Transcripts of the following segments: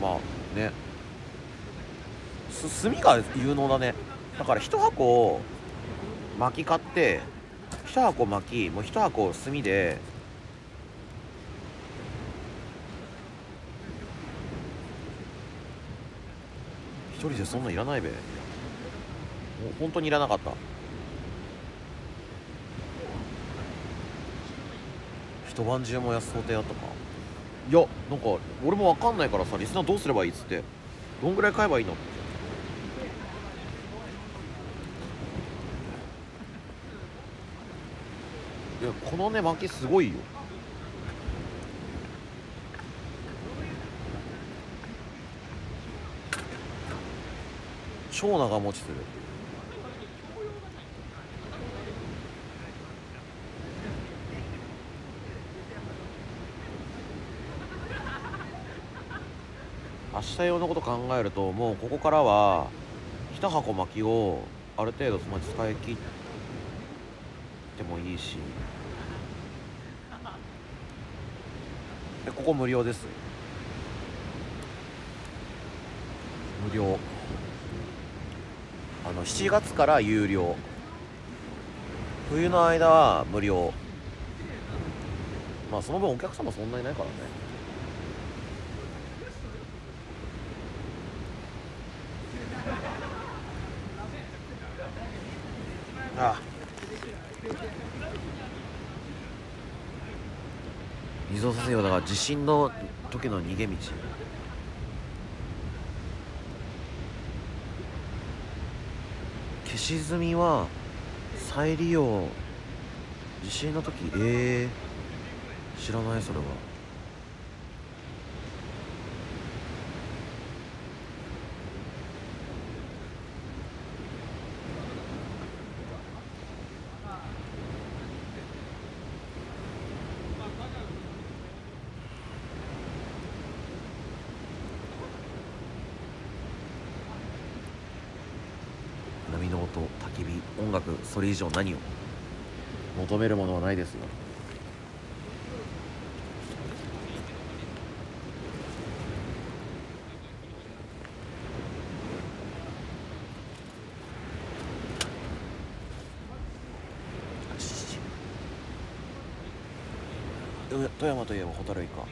まあね。す炭が有能だね。だから1箱薪買って1箱薪もう1箱炭で一人でそんなんいらないべ。もう本当にいらなかった。一晩中燃やす想定だったか。いやなんか俺も分かんないからさリスナーどうすればいいっつって。どんぐらい買えばいいの？っていやこのね薪すごいよ。超長持ちする。明日用のこと考えるともうここからは一箱薪をある程度まあ使い切ってもいいし。でここ無料です。無料。あの7月から有料。冬の間は無料。まあその分お客様そんなにないからねああ水をさせようだから地震の時の逃げ道。消し済みは再利用。地震の時？ええー、知らないそれは波の音焚き火音楽それ以上何を？求めるものはないですよ。う富山といえばホタルイカうん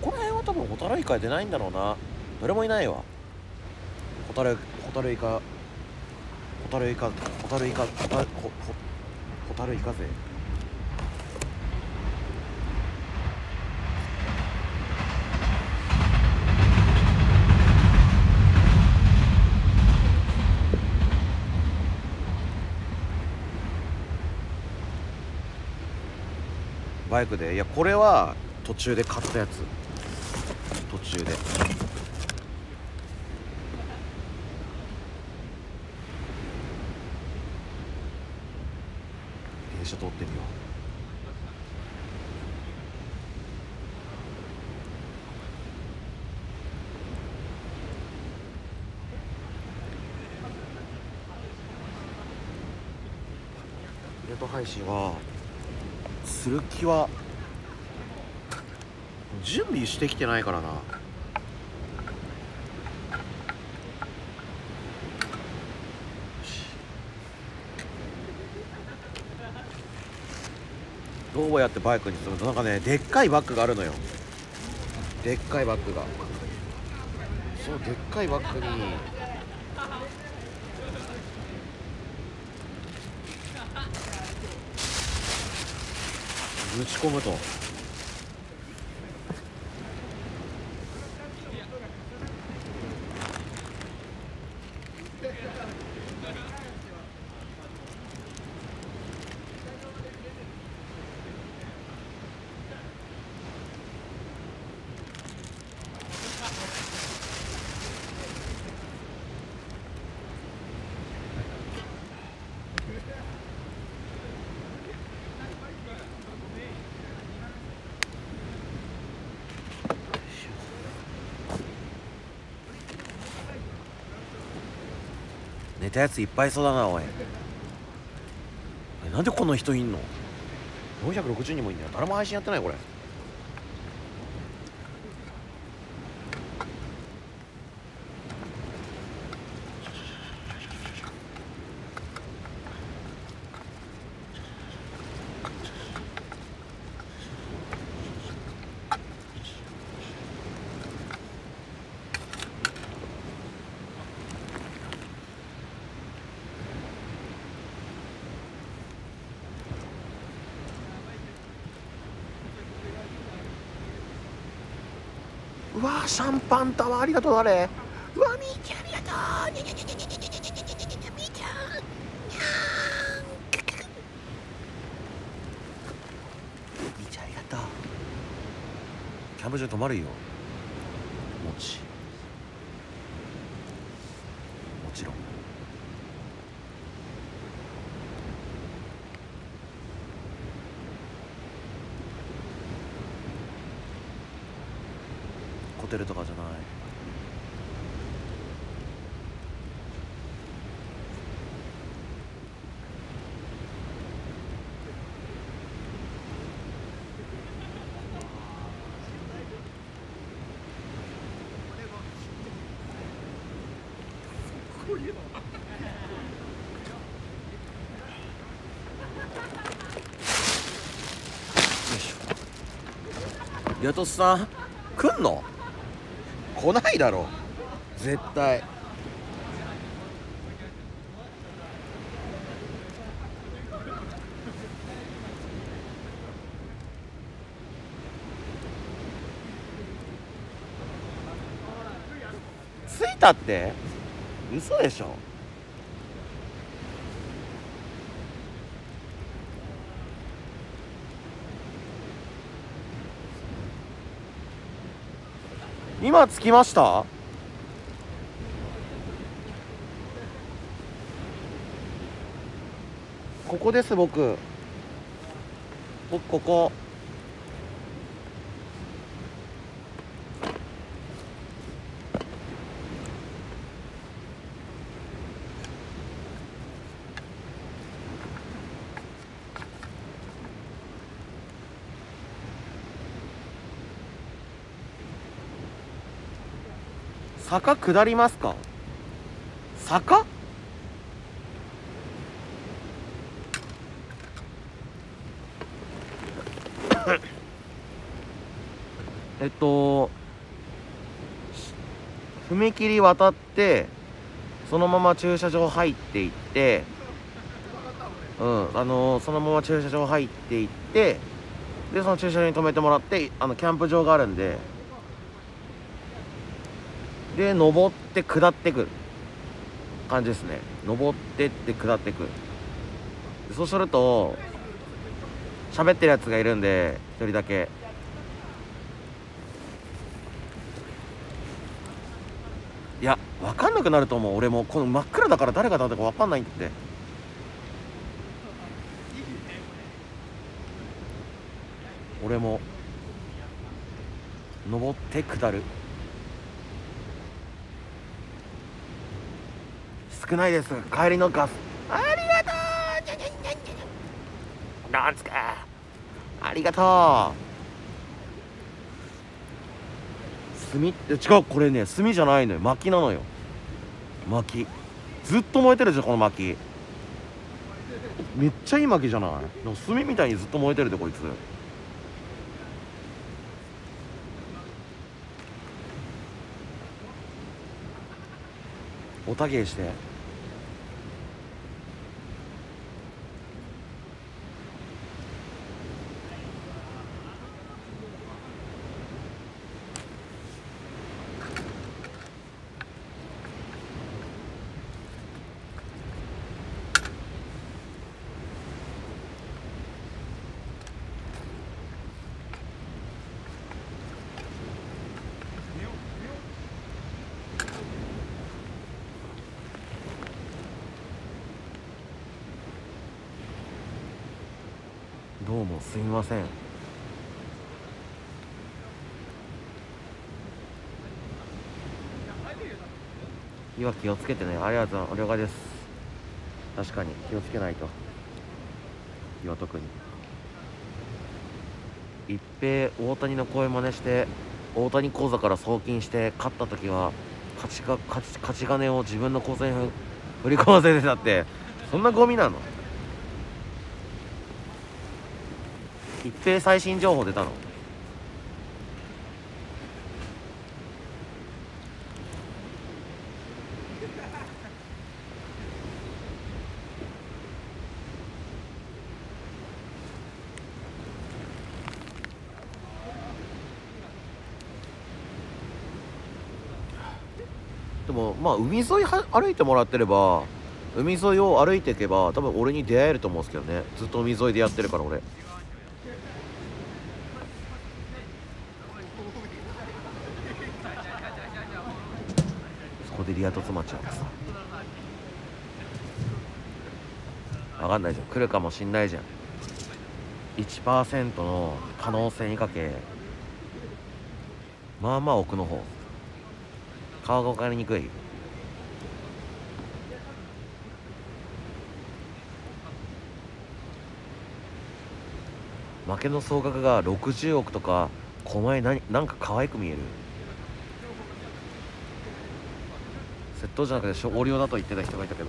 ここら辺は多分ホタルイカ出ないんだろうなどれもいないわホタルホタルイカホタルイカホタルイカホタホホホタルイカ勢バイクで。いやこれは途中で買ったやつ。途中で。電車通ってみよう。イベント配信はする気は準備してきてないからなどうやってバイクに積むとなんかねでっかいバッグがあるのよ。でっかいバッグが。そのでっかいバッグに。ぶち込むと。たやついっぱいいそうだなおい。えなんでこの人いんの？460人もいんだよ。誰も配信やってないこれ。うわシャンパンタワーありがとうあれ。うわみーちゃんありがとう。にゃにゃにゃにゃにゃにゃにゃにゃにゃみーちゃんにゃーみーちゃんありがとう。キャンプ場に泊まるよもちもちろんホテルとかじゃないよいしょヤトスさん来んの？来ないだろ。絶対。着いたって？嘘でしょ今着きました？ここです僕。僕ここ。坂下りますか？坂？えっと踏切渡ってそのまま駐車場入っていってうんあのそのまま駐車場入っていってでその駐車場に止めてもらってあのキャンプ場があるんでで登って下ってくる。感じですね。登ってって下ってくそうすると喋ってるやつがいるんで一人だけ。いや分かんなくなると思う。俺もこの真っ暗だから誰が誰だか分かんないって。俺も登って下る。少ないです。帰りのガス。ありがとう。なんつか。ありがとう。炭って違うこれね炭じゃないのよ。薪なのよ。薪。ずっと燃えてるじゃんこの薪。めっちゃいい薪じゃない？炭みたいにずっと燃えてるでこいつ。おたげしてどうもすみません岩気をつけてね。ありがとう了解です。確かに気をつけないと。岩特に。一平大谷の声真似して大谷口座から送金して勝った時は勝ちが勝ち勝ち金を自分の口座に振り込ませてたってそんなゴミなの？一平最新情報出たのでもあ海沿いは歩いてもらってれば海沿いを歩いていけば多分俺に出会えると思うんですけどね。ずっと海沿いでやってるから俺。そこでリア突まっちゃうさ。分かんないじゃん。来るかもしんないじゃん。1%の可能性にかけまあまあ奥の方。顔が分かりにくい。負けの総額が60億とか狛江何なんか可愛く見える。窃盗じゃなくて横領だと言ってた人がいたけど。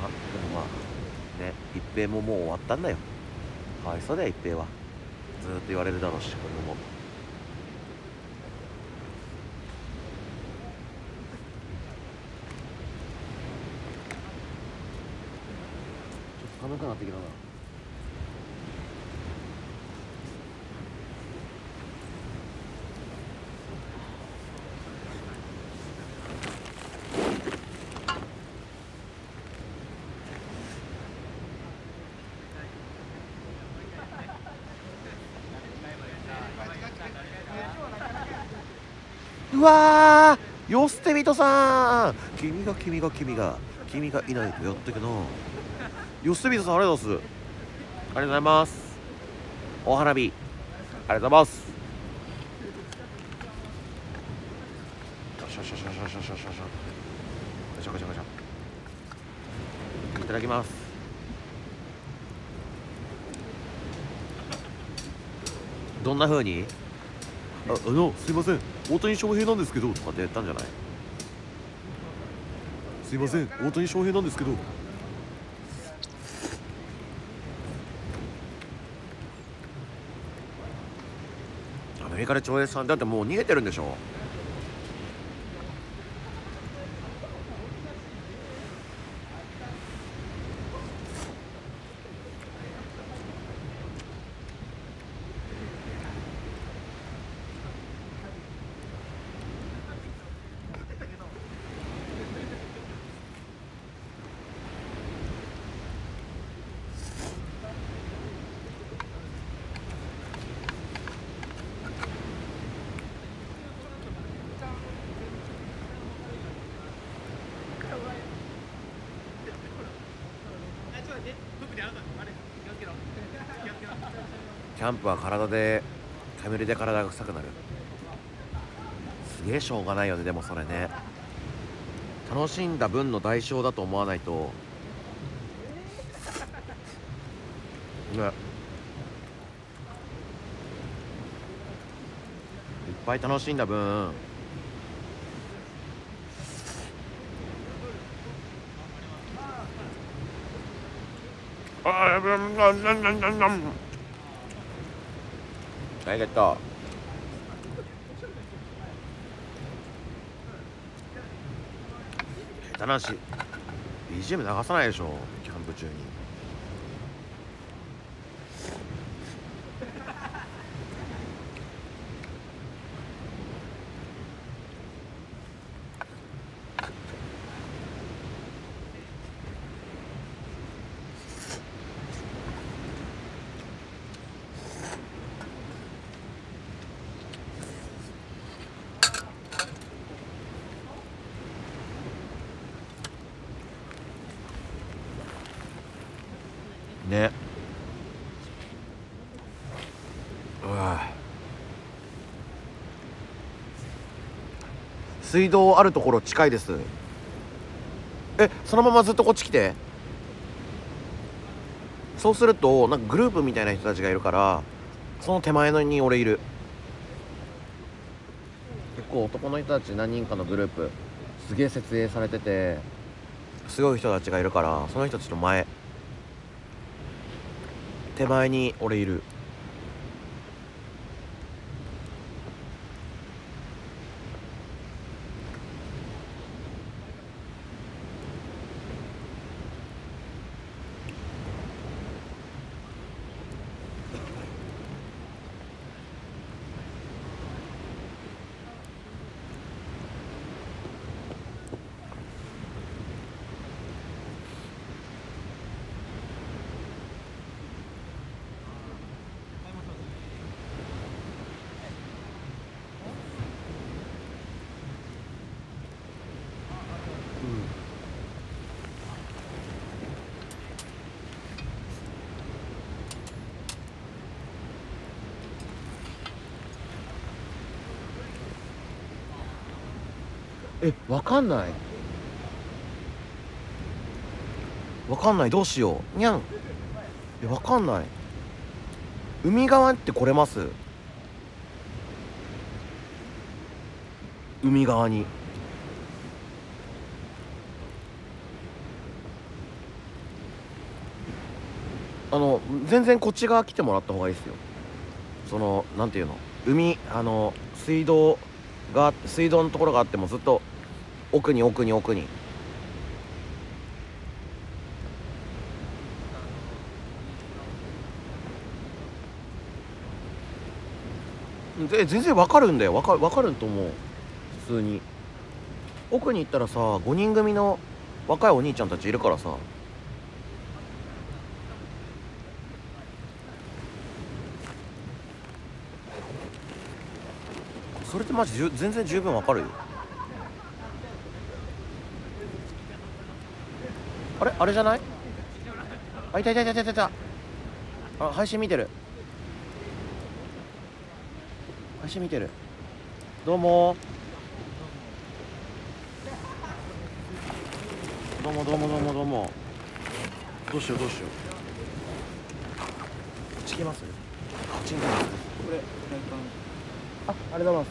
まあでもまあね一平ももう終わったんだよ。かわいそうだよ一平は。ずーっと言われるだろうし今後もちょっと寒くなってきたな。うわーよ捨て人さん。君が君が君が。君がいないとやってけな。よすみさんありがとうございます。ありがとうございます。お花火。ありがとうございます。ガチャガチャガチャいただきますどんなふうにああのすいません大谷翔平なんですけどとかって言ったんじゃないすいません大谷翔平なんですけどアメリカで長英さんだってもう逃げてるんでしょキャンプは体で煙で体が臭くなる。すげえしょうがないよねでもそれね。楽しんだ分の代償だと思わないと。ねいっぱい楽しんだ分。ああやべなななななありがとう下手なし BGM 流さないでしょキャンプ中にねうわ水道あるところ近いです。えそのままずっとこっち来て？そうするとなんかグループみたいな人たちがいるからその手前のに俺いる。結構男の人たち何人かのグループすげえ設営されててすごい人たちがいるからその人たちの前。手前に俺いる。えわかんない。わかんない。どうしよう。にゃん。えわかんない。海側って来れます？海側に。あの全然こっち側来てもらった方がいいですよ。そのなんていうの？海あの水道が水道のところがあってもずっと奥に奥に奥に。ぜ全然わかるんだよ。わかわかると思う。普通に。奥に行ったらさ5人組の若いお兄ちゃんたちいるからさ。それってマジ全然十分わかるよ。あれあれじゃない？あいたいたいたいたいた。あ配信見てる。配信見てる。どうも。どうもどうもどうもどうも。どうしようどうしよう。こっち来ますこっちに来ますこれフライあ、ありがとうございます。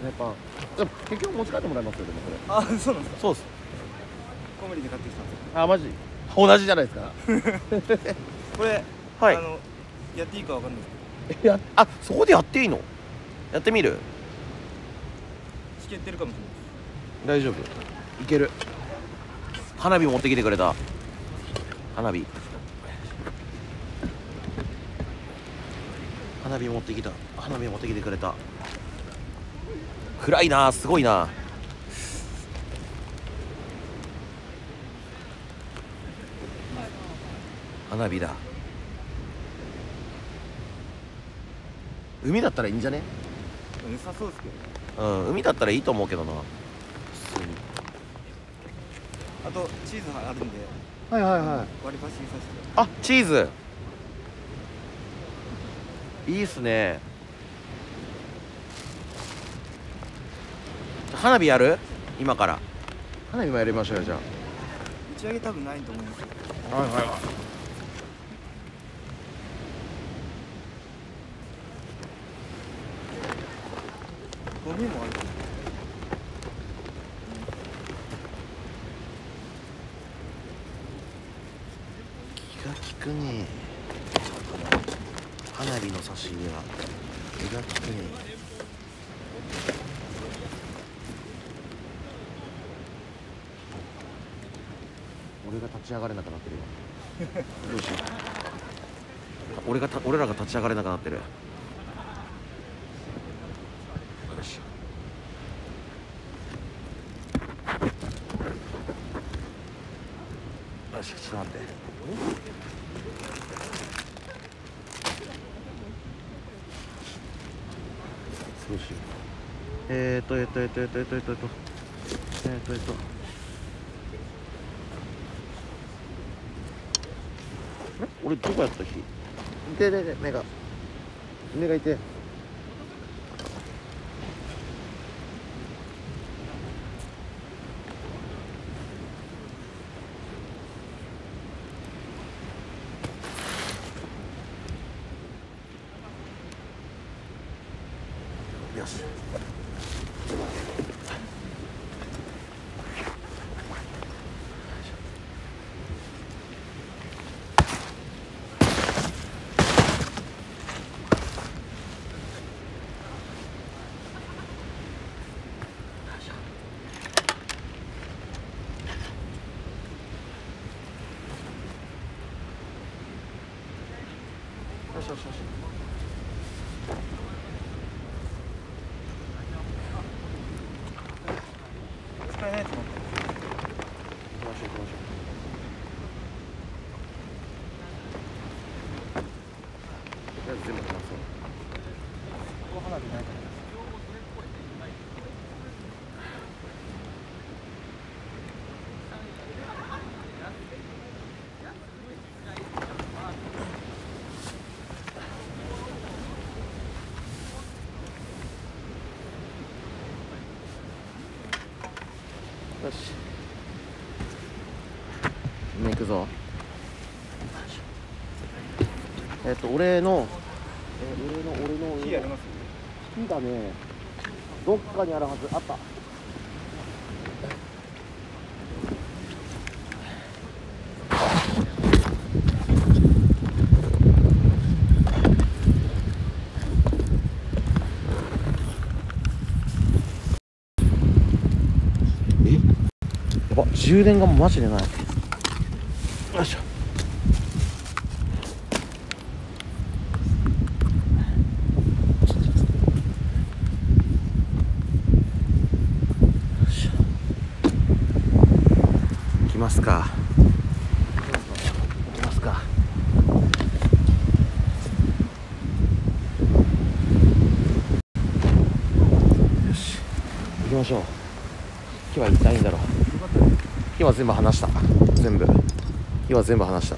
フライパン。結局持ち帰ってもらいますよ、でもこれ。パンあそうなんですか？そうです。コメリで買ってきたんですよあ、マジ？同じじゃないですか。これ、はいあのやっていいかわかんないですや、あ、そこでやっていいの？やってみる？けどしけってるかもしれない大丈夫。いける。花火持ってきてくれた。花火。花火持ってきた。花火持ってきてくれた。暗いな、すごいな。花火だ。海だったらいいんじゃね？良さそうですけどうん、海だったらいいと思うけどな。普通に。あとチーズあるんではいはいはい。割り箸させてあチーズいいっすね花火やる？今から花火もやりましょうよじゃ打ち上げ多分ないと思うんですはいはいはいゴミもある気が利くね花火の差し入れは。気が利くね俺が立ち上がれなくなってるよ。どうしよう。俺がた俺らが立ち上がれなくなってる。っとえっとえっと。えっとえっと。えっと俺どこやったっけ？ででで目が。目がいて。俺のえ俺の俺の火あります？火がねどっかにあるはず。あった。え？やば充電がマジでないしょよいしょ行きますか。行きますか。よし。行きましょう。火は一体いいんだろう。火は全部話した。全部。火は全部話した。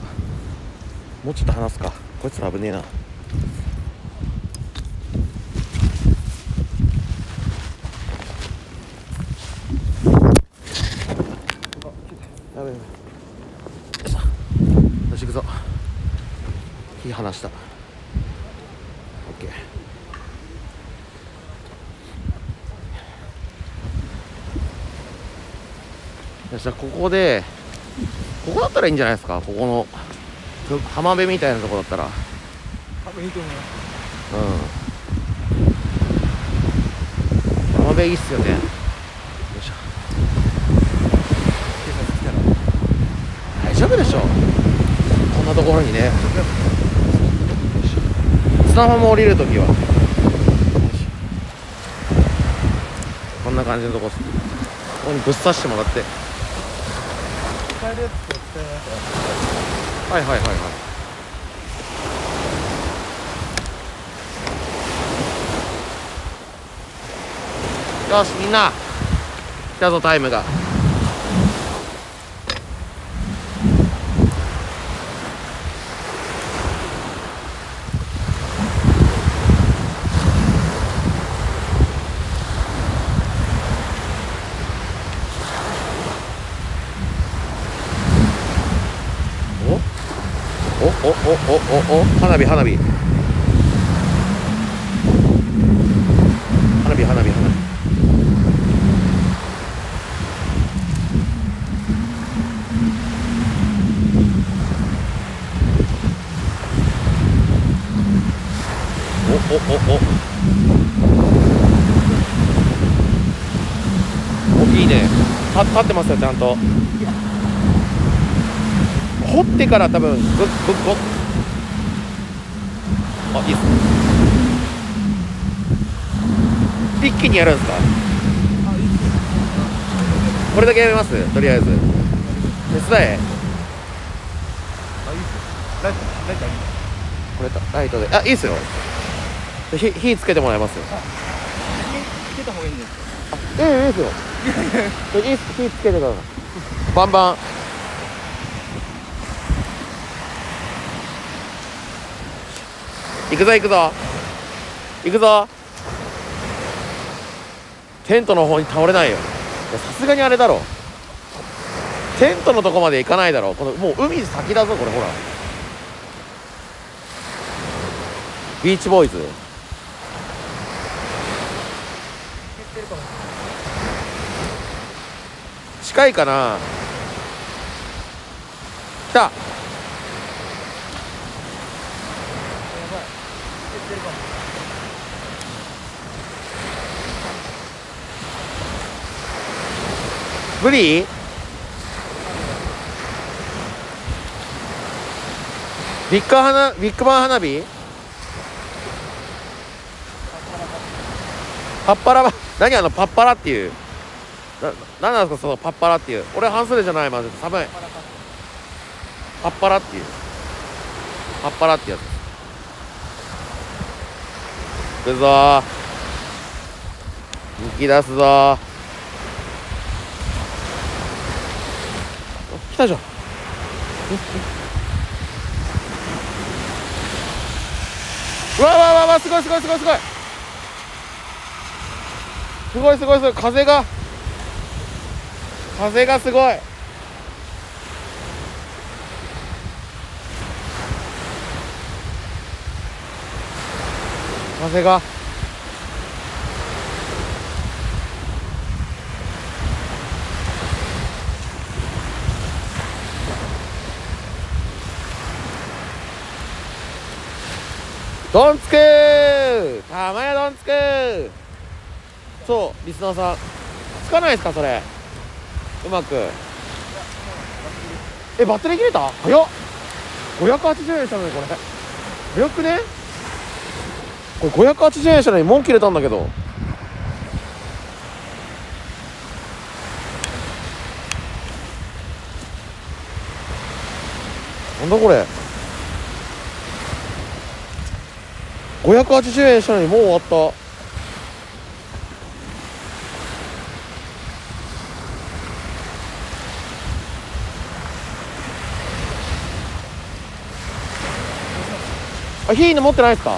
もうちょっと話すか。こいつら危ねえなやべえよいしょよし行くぞ火離したオッケーよしじゃあここでここだったらいいんじゃないですか？ここの浜辺みたいなとこだったら。多分いいと思いますうん。浜辺いいっすよね。よいしょ。大丈夫でしょこんなところにね。よいしょ。砂浜も降りるときは。こんな感じのとこっす。ここにぶっ刺してもらって。使えるやつと使えないやつはいはいはいはい。よしみんな。来たぞタイムがおおおおおお花火花火。花火花火花火。おおおお。おいいね。立ってますよちゃんと。掘ってから多分ぐぐぐあいいっす一気にやるんですか？これだけやります？とりあえず。手伝え。あいいっすよ。ライトライトあります。これとライトで。あいいっすよ。で火火つけてもらいますよ。つけた方がいいんですかええいいっすよ。火つけてください。バンバン行くぞ行くぞ。行くぞ。テントの方に倒れないよ。さすがにあれだろ。テントのとこまで行かないだろ。このもう海先だぞこれほら。ビーチボーイズ近いかな。来たやばい減ってるかも無理？ビッグ花ビッグバン花火？パッパラば何あのパッパラっていう？ななんなんですかそのパッパラっていう？俺半袖じゃないまず寒い。パッパラっていう。パッパラってやつ。行くぞー。抜き出すぞたじゃん。う わわわわすごいすごいすごいすごい。すごいすごいすごい。風が。風がすごい。風が。どんつくたまやどんつくそうリスナーさん。つかないですかそれ。うまく。えバッテリー切れた？早っ。580円したのにこれ。早くね？これ580円したのにもう切れたんだけど。なんだこれ？580円したのにもう終わった。あ火の持ってないですか？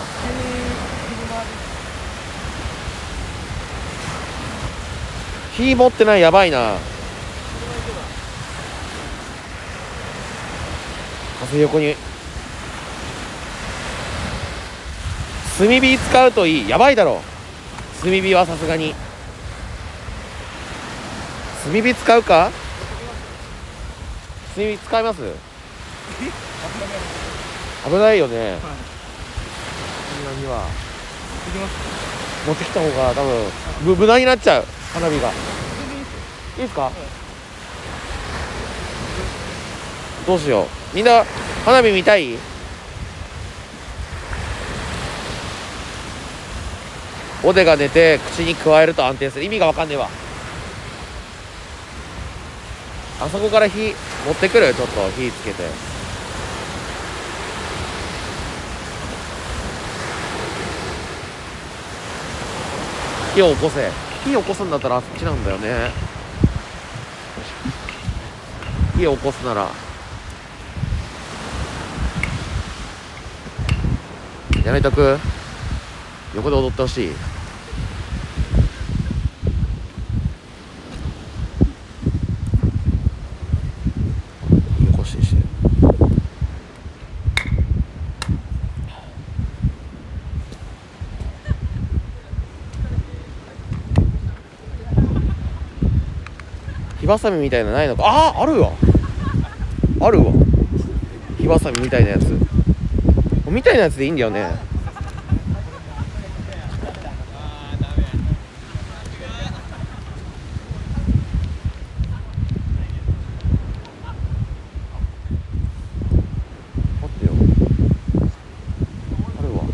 火持ってないやばいな。風横に。炭火使うといい。やばいだろ。炭火はさすがに。炭火使うか？炭火使います？危ないよね。そんなには。持ってきた方が多分無無駄になっちゃう。花火が。いいですか？どうしよう。みんな花火見たい？おでが出て口に加えると安定する。意味がわかんねえわ。あそこから火持ってくる？ちょっと火つけて。火を起こせ。火を起こすんだったらあっちなんだよね。火を起こすなら。やめとく？横で踊ってほしい起こしして火ばさみみたいなのないのか？あああるわ。あるわ。火ばさみみたいなやつ。みたいなやつでいいんだよね。あるわ。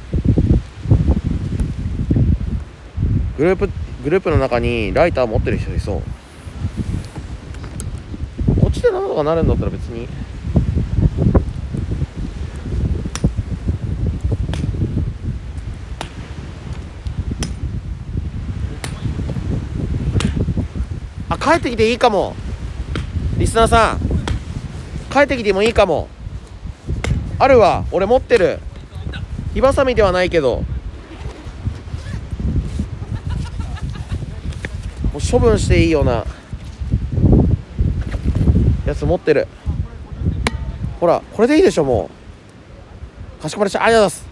グループグループの中にライター持ってる人いそう。でなんとかなるんだったら別に。あ帰ってきていいかも。リスナーさん。帰ってきてもいいかも。あるわ。俺持ってる。火ばさみではないけど。もう処分していいような。ス持ってる。ほらこれでいいでしょもう。かしこまりました。ありがとうございます。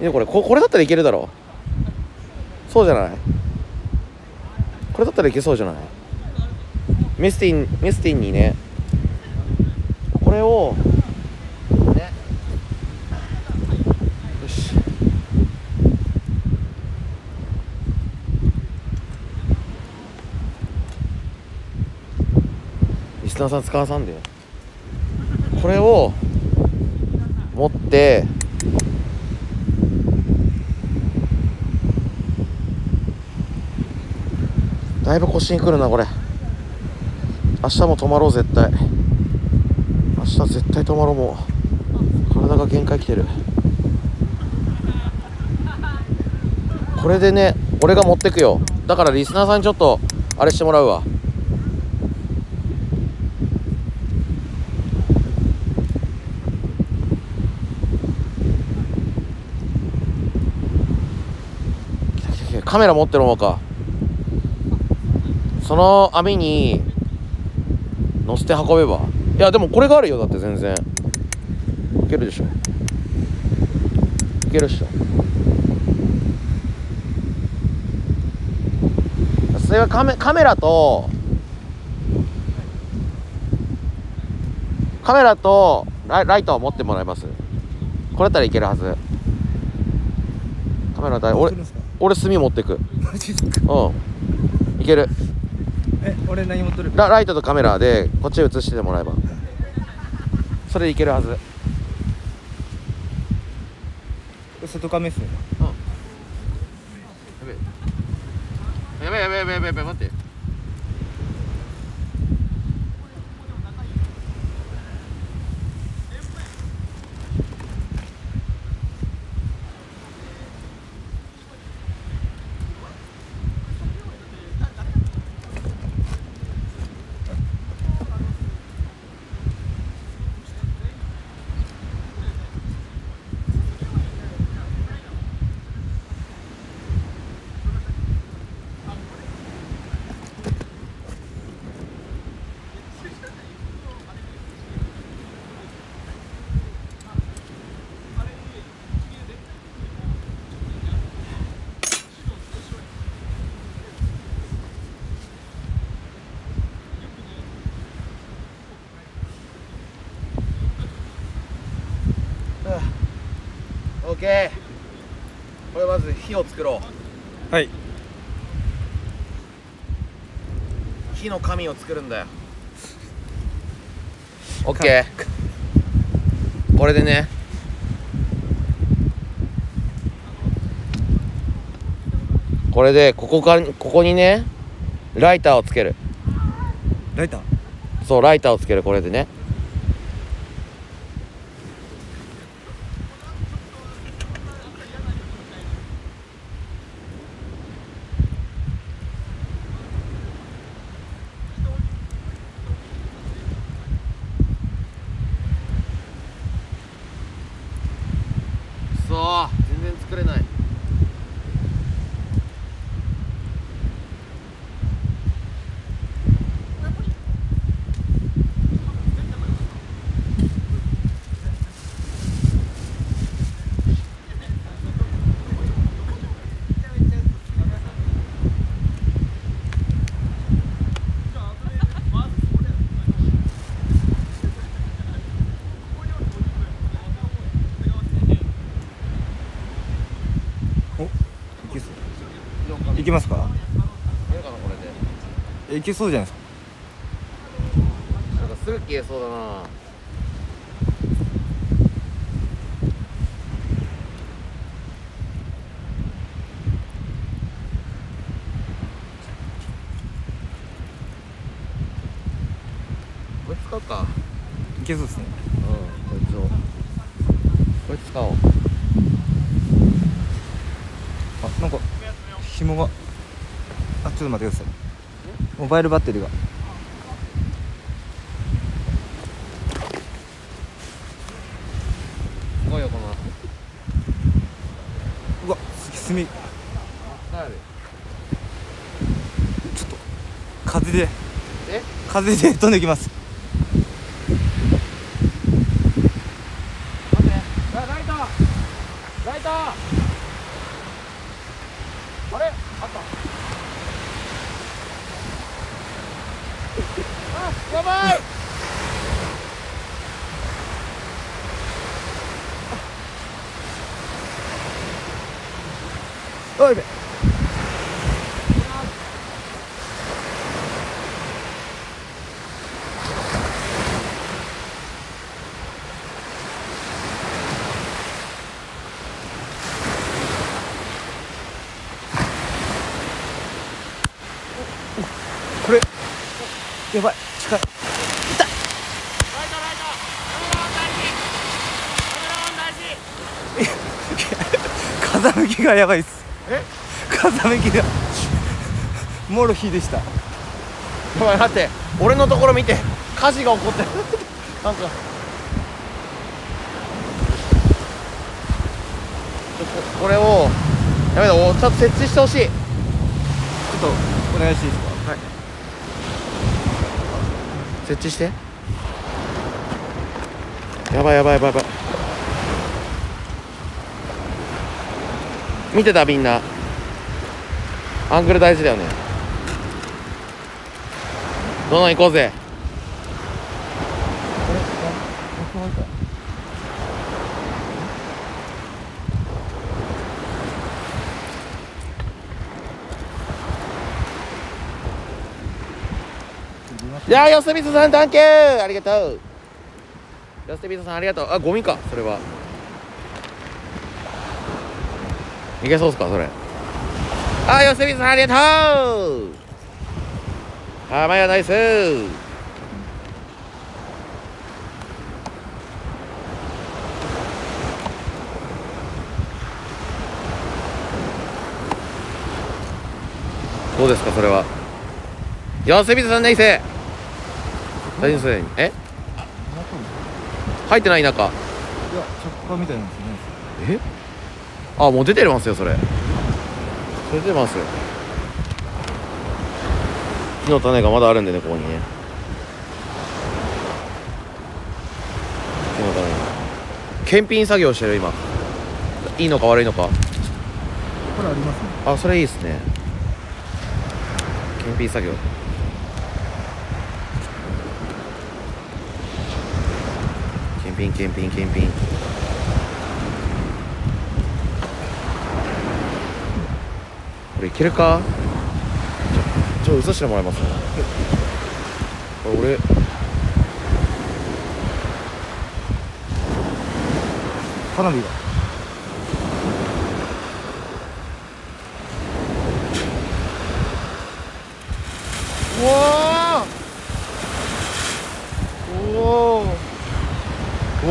いいねこれ。ここれだったらいけるだろう。そうじゃない？これだったらいけそうじゃない？メスティンミスティンにね。これをねよしリナーさん使わさんで。これを持ってだいぶ腰にくるなこれ。明日も泊まろう絶対。明日絶対泊まろうもう。体が限界きてる。これでね俺が持ってくよ。だからリスナーさんにちょっとあれしてもらうわ。カメラ持ってるのか。その網に乗せて運べば。いやでもこれがあるよだって全然。いけるでしょ。いけるっしょ。それはカメカメラとカメラとライライトを持ってもらいます。これだったらいけるはず。カメラだ俺俺炭持ってく。マジですか？うん。いける。え俺何持っとる？ラライトとカメラでこっち映してもらえば。それでいけるはず。外カメっすねやべえやべえやべえやべえやべえ待ってオッケーこれまず火を作ろう。はい。火の紙を作るんだよ。オッケーこれでね。これでここからここにねライターをつける。ライター？そうライターをつけるこれでねそう全然作れないいけそういけますかいるかなこれでえいけそうじゃないですか。なんかすぐ消えそうだな。これ使うか。いけそうですねうんこいつをこいつ使おうあなんか紐があちょっと待ってくださいモバイルバッテリーが。すごいよこのうわ炭ちょっと風で。え？風で飛んできます待ってラライトライトあれあったあやばいおいべこれ。やばい。近い。風向きがやばいっす。え？風向きが。もろ火でした。やばい待って。俺のところ見て。火事が起こってる。なんか。ちょここれをやめだおちょっと設置してほしい。ちょっとお願いしていいですか？設置して。やばいやばいやばいやばい。見てたみんな。アングル大事だよね。どんどん行こうぜ。やーよせみそさんサンキュー。ありがとう。よせみそさんありがとう。あゴミかそれは。いけそうっすかそれ。あよせみそさんありがとう。あまやナイス。どうですかそれは。よせみそさんナイス。大丈夫ですねえ？入ってない中。いや着火みたいなんですねえ？あもう出てますよそれ。それ出てますよ。火の種がまだあるんでねここにね。火の種が。検品作業してる今。いいのか悪いのか。これありますね。あそれいいですね。検品作業検品検品検品これいけるか？ちょちょっと映してもらいます？これ俺。花火だうわーおおお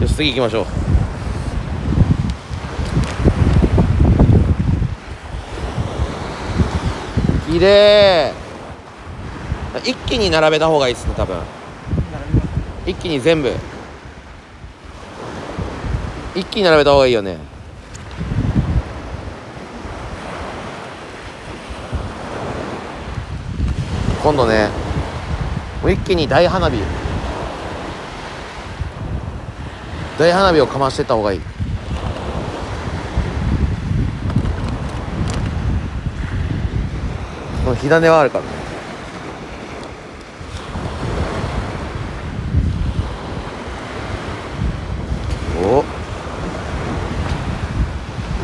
よし次行きましょう。綺麗。一気に並べた方がいいですね多分。一気に全部。一気に並べた方がいいよね。今度ねもう一気に大花火。大花火をかましてった方がいい。この火種はあるからね。お。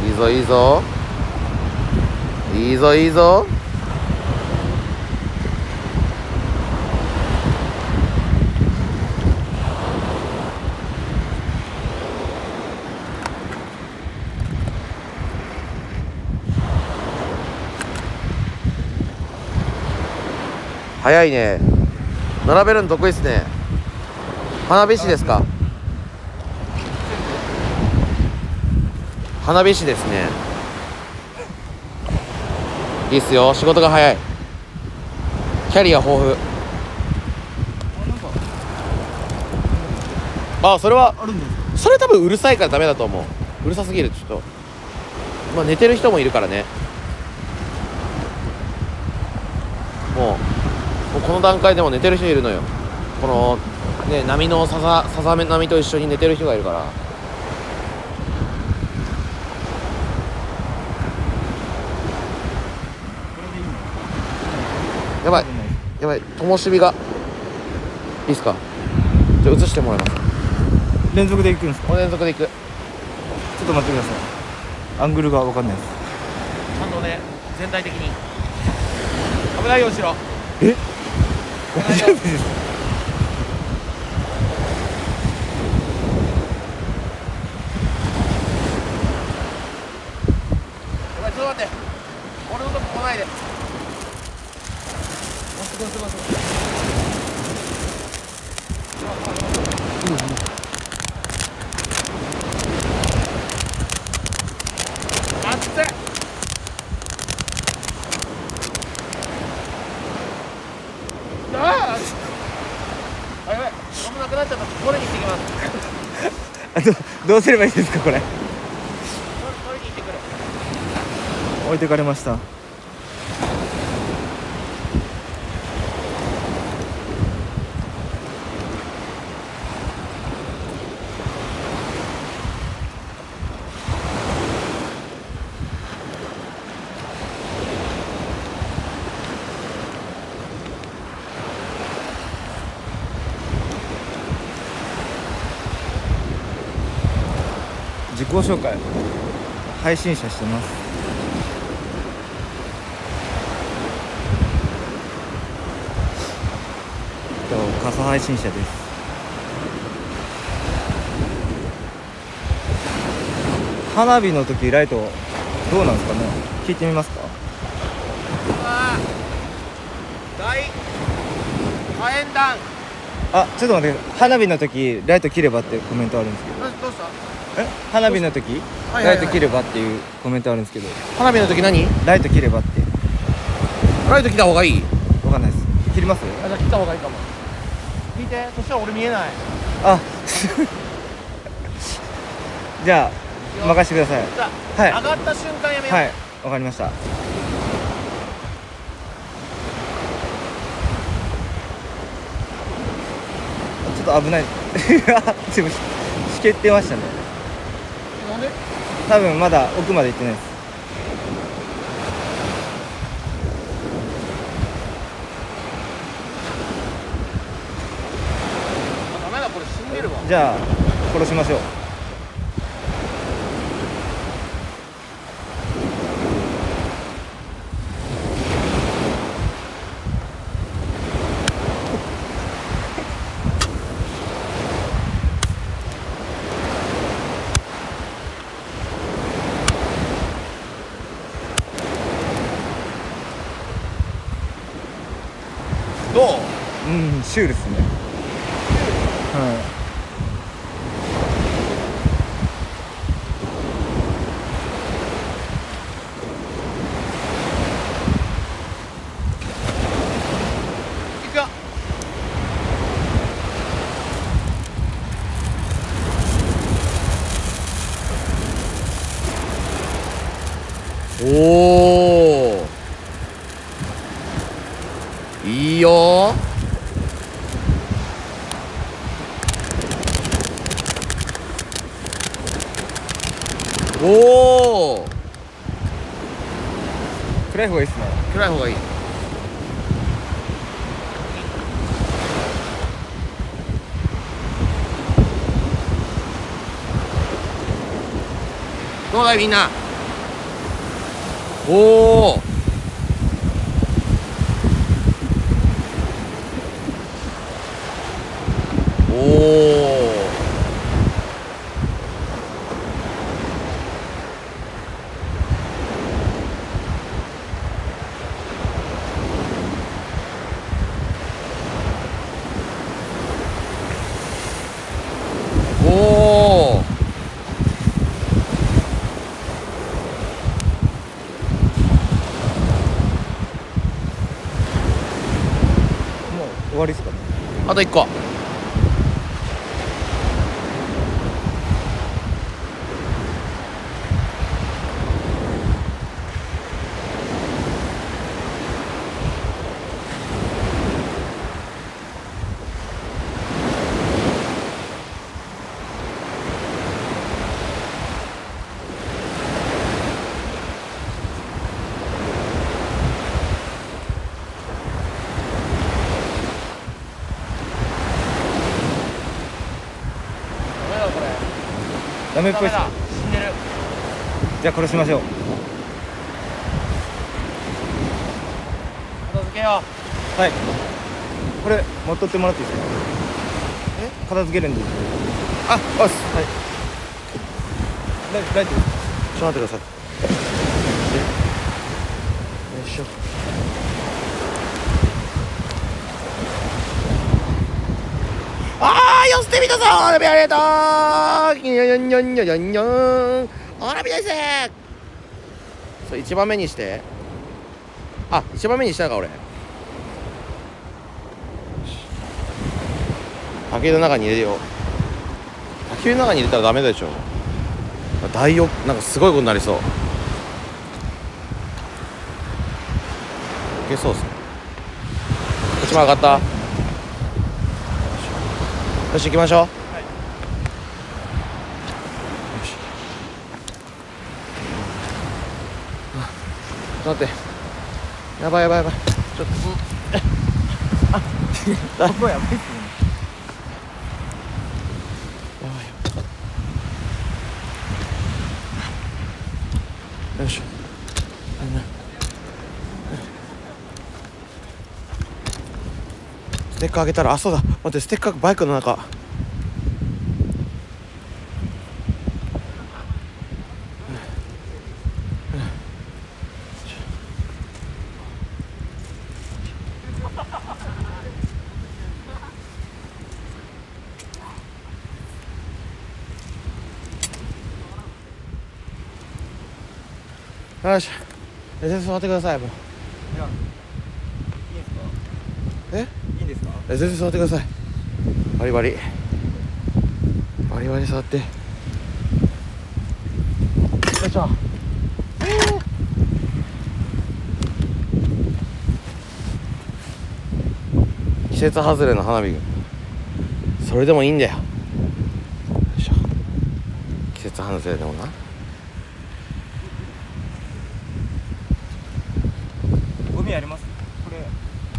いいぞいいぞ。いいぞいいぞ。早いね。並べるの得意っすね。花火師ですか？花火師ですね。いいっすよ。仕事が早い。キャリア豊富。あそれはそれ多分うるさいからダメだと思う。うるさすぎるちょっと。まあ寝てる人もいるからねもうもうこの段階でも寝てる人いるのよ。このね波のさざさざめ波と一緒に寝てる人がいるから。やばい。やばい。灯火が。いいっすか？じゃあ映してもらいます。連続で行くんですか？これ連続でいく。ちょっと待ってください。アングルが分かんないです。ちゃんとね全体的に。危ないよ後ろ。え？我就不信ど どうすればいいですかこれ。置いてかれました自己紹介配信者してます。と傘配信者です。花火の時ライトどうなんですかね？聞いてみますか？あちょっと待って花火の時ライト切ればってコメントあるんですけど。どうした？え花火の時？ライト切ればっていうコメントあるんですけど。花火の時何？ライト切ればって。ライト来た方がいい？わかんないです。切ります？あじゃあ切った方がいいかも。見てそしたら俺見えない。あ。じゃあ任せてください。はい。あ上がった瞬間やめよう。はい。わかりました。ちょっと危ない。でもししけってましたね多分まだ奥まで行ってないです。あダメだこれ死んでるわ。じゃあ殺しましょうどううんシュールっすねはいくよおおいいよおお暗い方がいいっすね。暗い方がいい。どうだいみんな？おおおおおもう終わりっすかねあと1個。ダメっぽいっす死んでる。じゃあ殺しましょう。片付けよはい。これ持っとってもらっていいですか？え？片付けるんで。あおっす。はい。ライライトうちょっと待ってくださいしょあー寄せてみたぞ花火ありがとう。にょにょにょにょにょにょ花火ですそう一番目にして。あ一番目にしたか俺。竹の中に入れるよ竹の中に入れたらダメでしょ。大よなんかすごいことになりそう。いけそうっすね。こっちも上がった。よし行きましょう、よし。あちょっと待って。やばいやばいやばい。ちょっと、うん、ここやばいっすねやばいよよいしょステッカーあげたらあそうだ。待ってステッカーバイクの中。よし。全然座ってくださいもういやいいんですかえいいんですかえ全然座ってください。バリバリ。バリバリ座って。よいしょ。季節外れの花火。それでもいいんだよ。よいしょ。季節外れでもなゴミありますこれ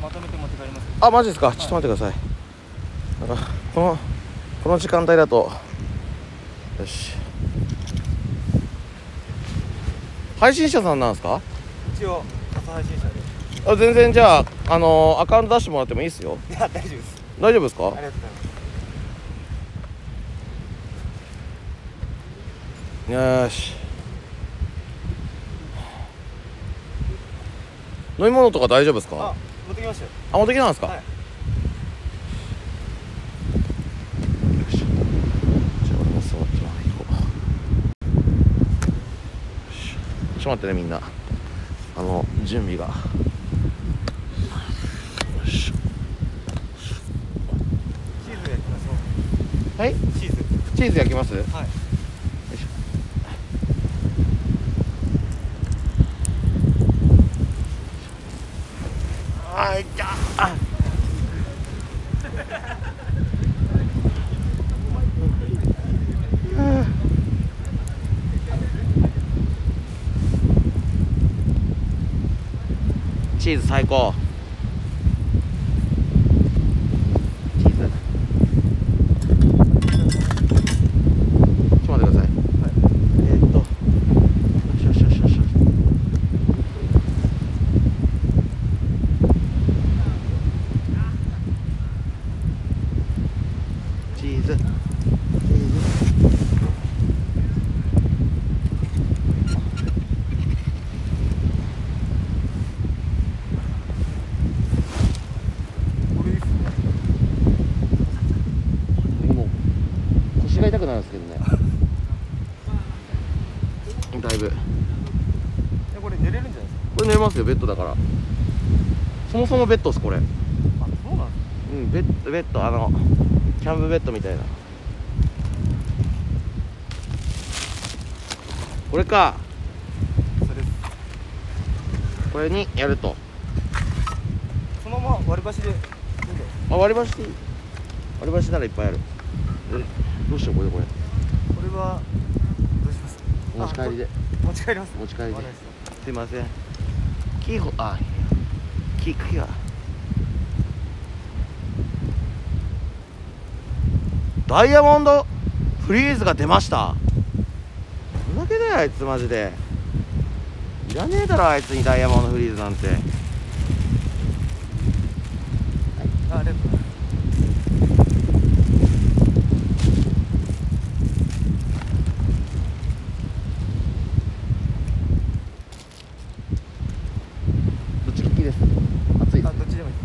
まとめて持って帰りますあマジですか？ちょっと待ってください。なんかこのこの時間帯だと。よし。配信者さんなんですか？一応初配信者であ全然じゃあ、あのーアカウント出してもらってもいいですよ。いや大丈夫です。大丈夫ですか？ありがとうございます。よし。飲み物とか大丈夫ですか？きましたよ。あ持ってきたんですか、はい。ちょっと待ってねみんな。あの準備が。よいしょチーズ焼きましょはい？うチーズ。チーズ焼きます？はいーズ最高。チーズちょっと待ってください。えーっと。よしよしよしよし。チーズチーズこれいいっすねもう腰が痛くなるんですけどねだいぶえこれ寝れるんじゃないですかこれ寝れますよベッドだから。そもそもベッドですこれ。あそうなんうんベッドベッドあのキャンプベッドみたいな。これか。これにやると。そのまま割り箸であ割り箸でいい？割り箸ならいっぱいある。えどうしようこれこれ。これはどうします？お持ち帰りで。あ持ち帰ります。持ち帰りで。すいませんキーホあキーキーがダイヤモンドフリーズが出ました。どんだけだよあいつマジで。いらねえだろあいつにダイヤモンドフリーズなんてあありがとうございますどっち利きです熱いですあどっちでもいい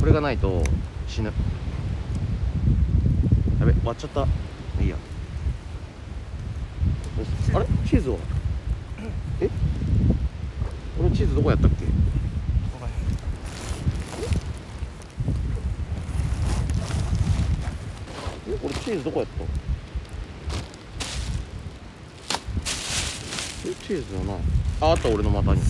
これがないと死ぬやべ割っちょっといいやよしあれチーズはえ俺チーズどこやったっけわかりまえ俺チーズどこやったえチーズはないああった俺の股に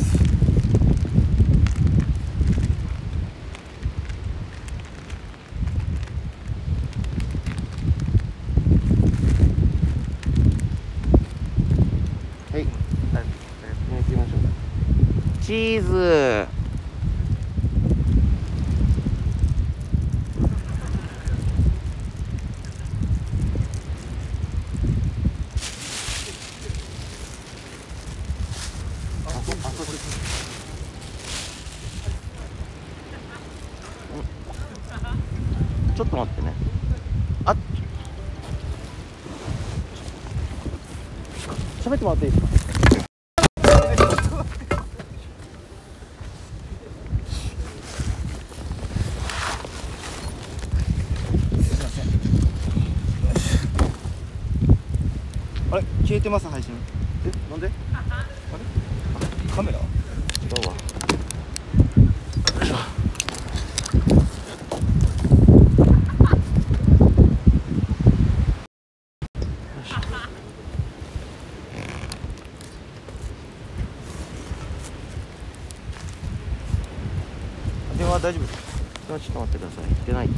はいしたはい行きましょうチーズちょっと待ってねあ喋ってもらっていいですか？すいません。あれ？消えてます配信。え？なんで？あれ？カメラ？大丈夫ですちょっと待ってください。出ない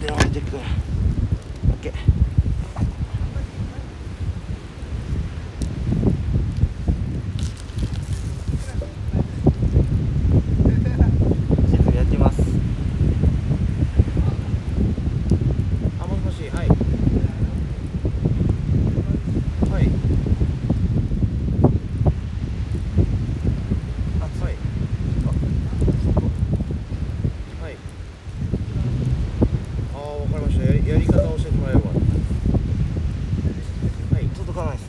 電話出てくる OK 地図やってますあもしもしはいはいあはいはいああわかりましたやりやり方を教えてもらえればはい届かないです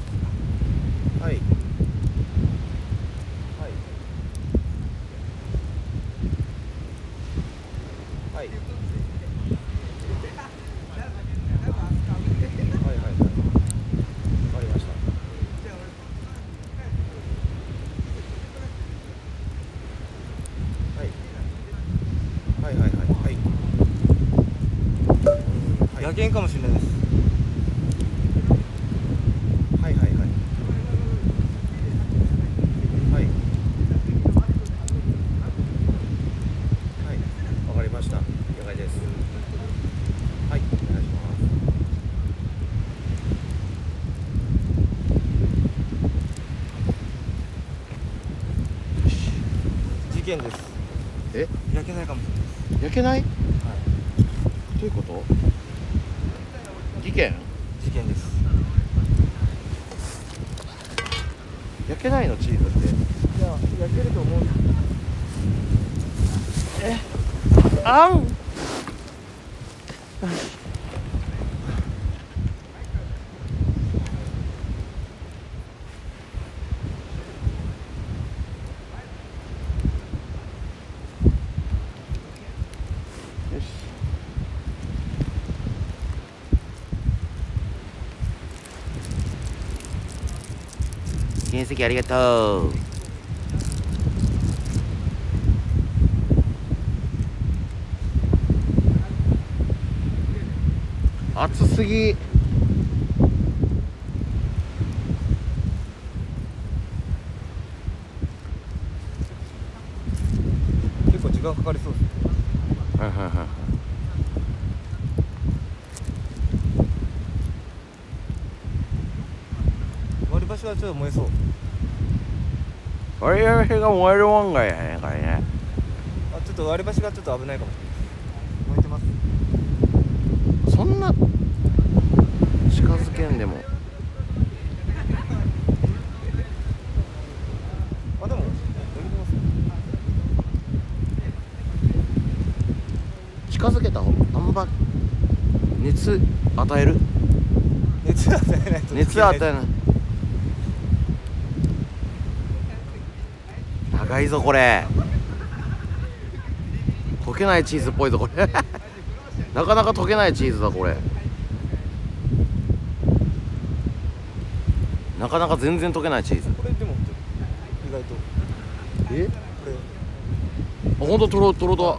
はいはいはいはいはいはいわかりましたはいはいはいはいはい減かもしれないはいはいはいはいわかりました了解ですはいお願いし事件ですえ焼けないかもしれないます焼けないですはいどういうこと事件事件です焼けないのチーズっていや焼けると思うんですあんよし原石ありがとう。暑すぎ。結構時間かかりそうですはいはいはいはい。割り箸はちょっと燃えそう我々が燃えるもんがやねんからね。あちょっと割り箸がちょっと危ないかも。しれない燃えてます。そんな近づけんでも。あでも近づけた方あんま熱与える？熱与えないと熱与えない長いぞこれ。溶けないチーズっぽいぞこれ。なかなか溶けないチーズだこれ。なかなか全然溶けないチーズ。これでも意外と。え？これ。あほんととろとろだ。と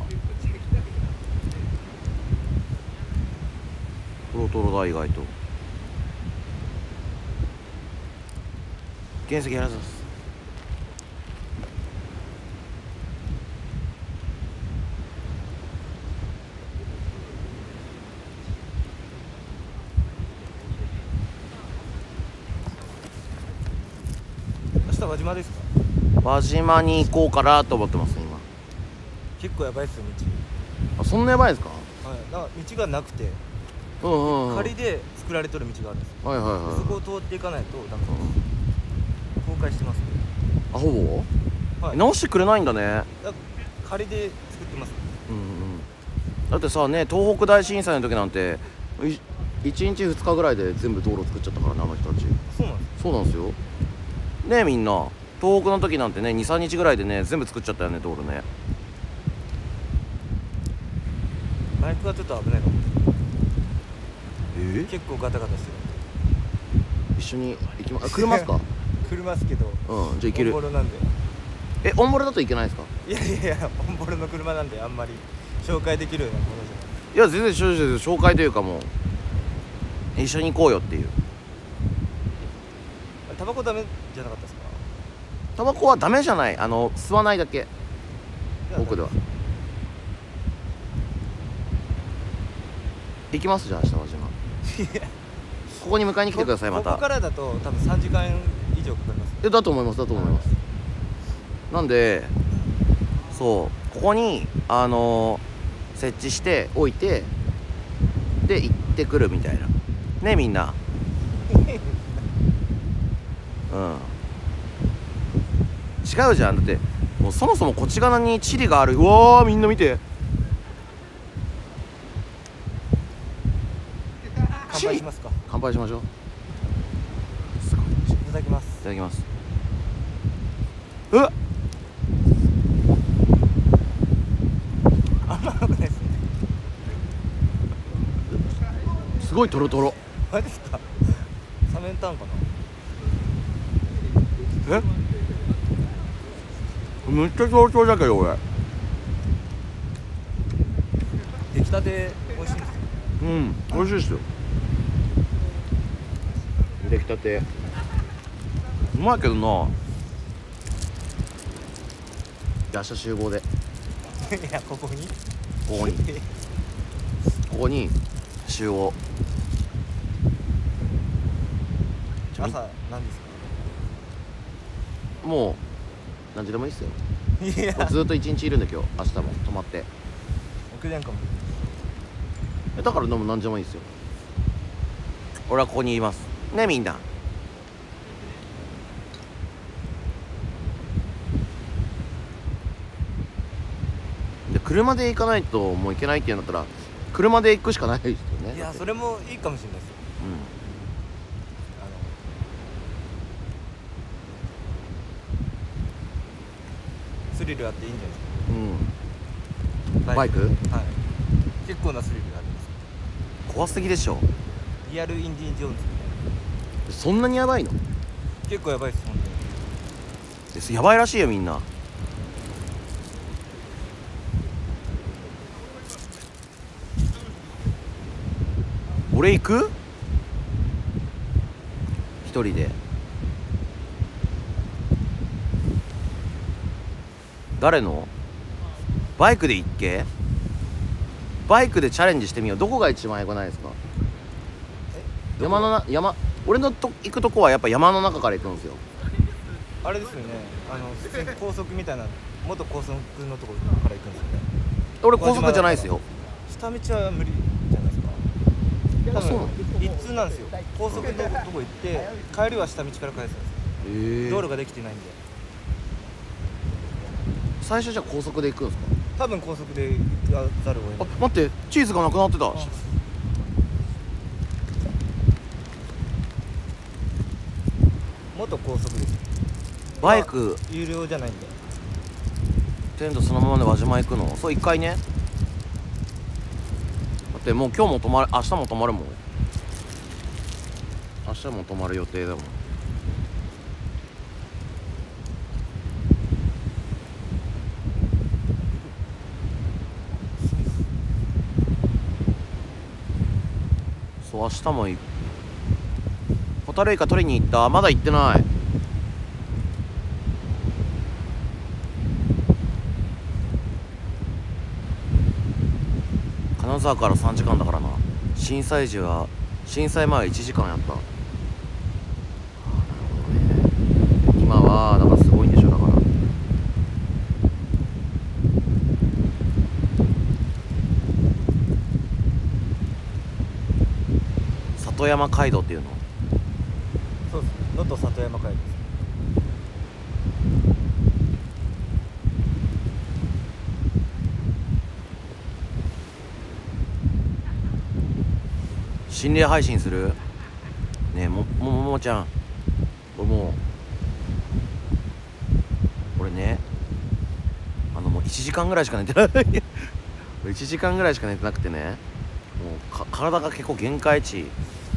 ろとろだ意外と。原石ありがとうございます明日輪島ですか輪島に行こうかなと思ってます今。結構やばいっすよあそんなやばいですか？道はい。なんか道がなくて。うんうん、うん、仮で作られとる道があるんですよ。はいはいはいそこを通っていかないとダメです崩壊してますあほぼ、はい。直してくれないんだね。だ仮で作ってます。うんうんだってさね東北大震災の時なんて1日2日ぐらいで全部道路作っちゃったからねあの人たち。そうなんですそうなんですよ。ねえみんな東北の時なんてね23日ぐらいでね全部作っちゃったよね道路ね。バイクはちょっと危ないかも。え？結構ガタガタして一緒に行きまあ車っすか？る 車っすけどうんじゃあ行ける。オンボロなんで。えオンボロだといけないですか？いやいやいやオンボロの車なんであんまり紹介できるようなものじゃない。いや全然紹介というかもう一緒に行こうよっていう。あタバコダメじゃなかったですか？タバコはダメじゃない。あの吸わないだけ。奥では。行きます？じゃあ明日は島。ここに迎えに来てくださいまた。ここからだと多分3時間以上かかります。えだと思いますだと思います。なんでそうここにあのー設置しておいてで行ってくるみたいな。ねみんな。うん違うじゃん。だってもうそもそもこっち側にチリがある。うわーみんな見て。乾杯しますか。乾杯しましょう。いいただきます。いただきます。うわあんま良くないですねすごいトロトロ。マジですか。サメンタンかな。え？めっちゃトロトロだけど俺出来たて美味しいんですようん美味しいですよ。出来たて。うまいけどな。明日集合で。いやここに？ここに。ここに集合。朝何ですもう何時でもいいっすよ。ずっと一日いるんだ今日。明日も。泊まって。奥なんかも。えだからでも何時でもいいっすよ。俺はここにいます。ねみんな。で車で行かないともう行けないっていうんだったら車で行くしかないですよね。いやそれもいいかもしれないですようんあのスリルあっていいんじゃないですか？うん。バイク。はい。結構なスリルがあります。怖すぎでしょ。リアルインディ・ジョーンズみたいな。そんなにやばいの？結構やばいです本当に。えやばいらしいよみんな。俺行く？一人で誰の？バイクで行っけ？バイクでチャレンジしてみよう。どこが一番良くないですか？山のな山俺のと行くとこはやっぱ山の中から行くんですよ。あれですよね。あの普通に高速みたいな元高速のところから行くんですよね。俺高速じゃないですよ。下道は無理じゃないですか。多あそう一通なんですよ。高速のとこ行って帰りは下道から返すんですよ。へえ道路ができてないんで最初じゃあ高速で行くんですか？多分高速でざるを得あない。待ってチーズがなくなってた。あ元高速で。すバイク。有料じゃないんでテントそのままで輪島行くの？そう一回ね。だってもう今日も泊まる明日も泊まるもん。明日も泊まる予定だもん明日もいホタルイカ取りに行った？まだ行ってない。金沢から3時間だからな。震災時は震災前は1時間やった。なるほどね。今はだからすごいんでしょだから里山街道っていうの？そうです能登里山海です心霊配信する？ねえももももちゃん。俺もう俺ねあのもう1時間ぐらいしか寝てない。1時間ぐらいしか寝てなくてね。もうか体が結構限界値。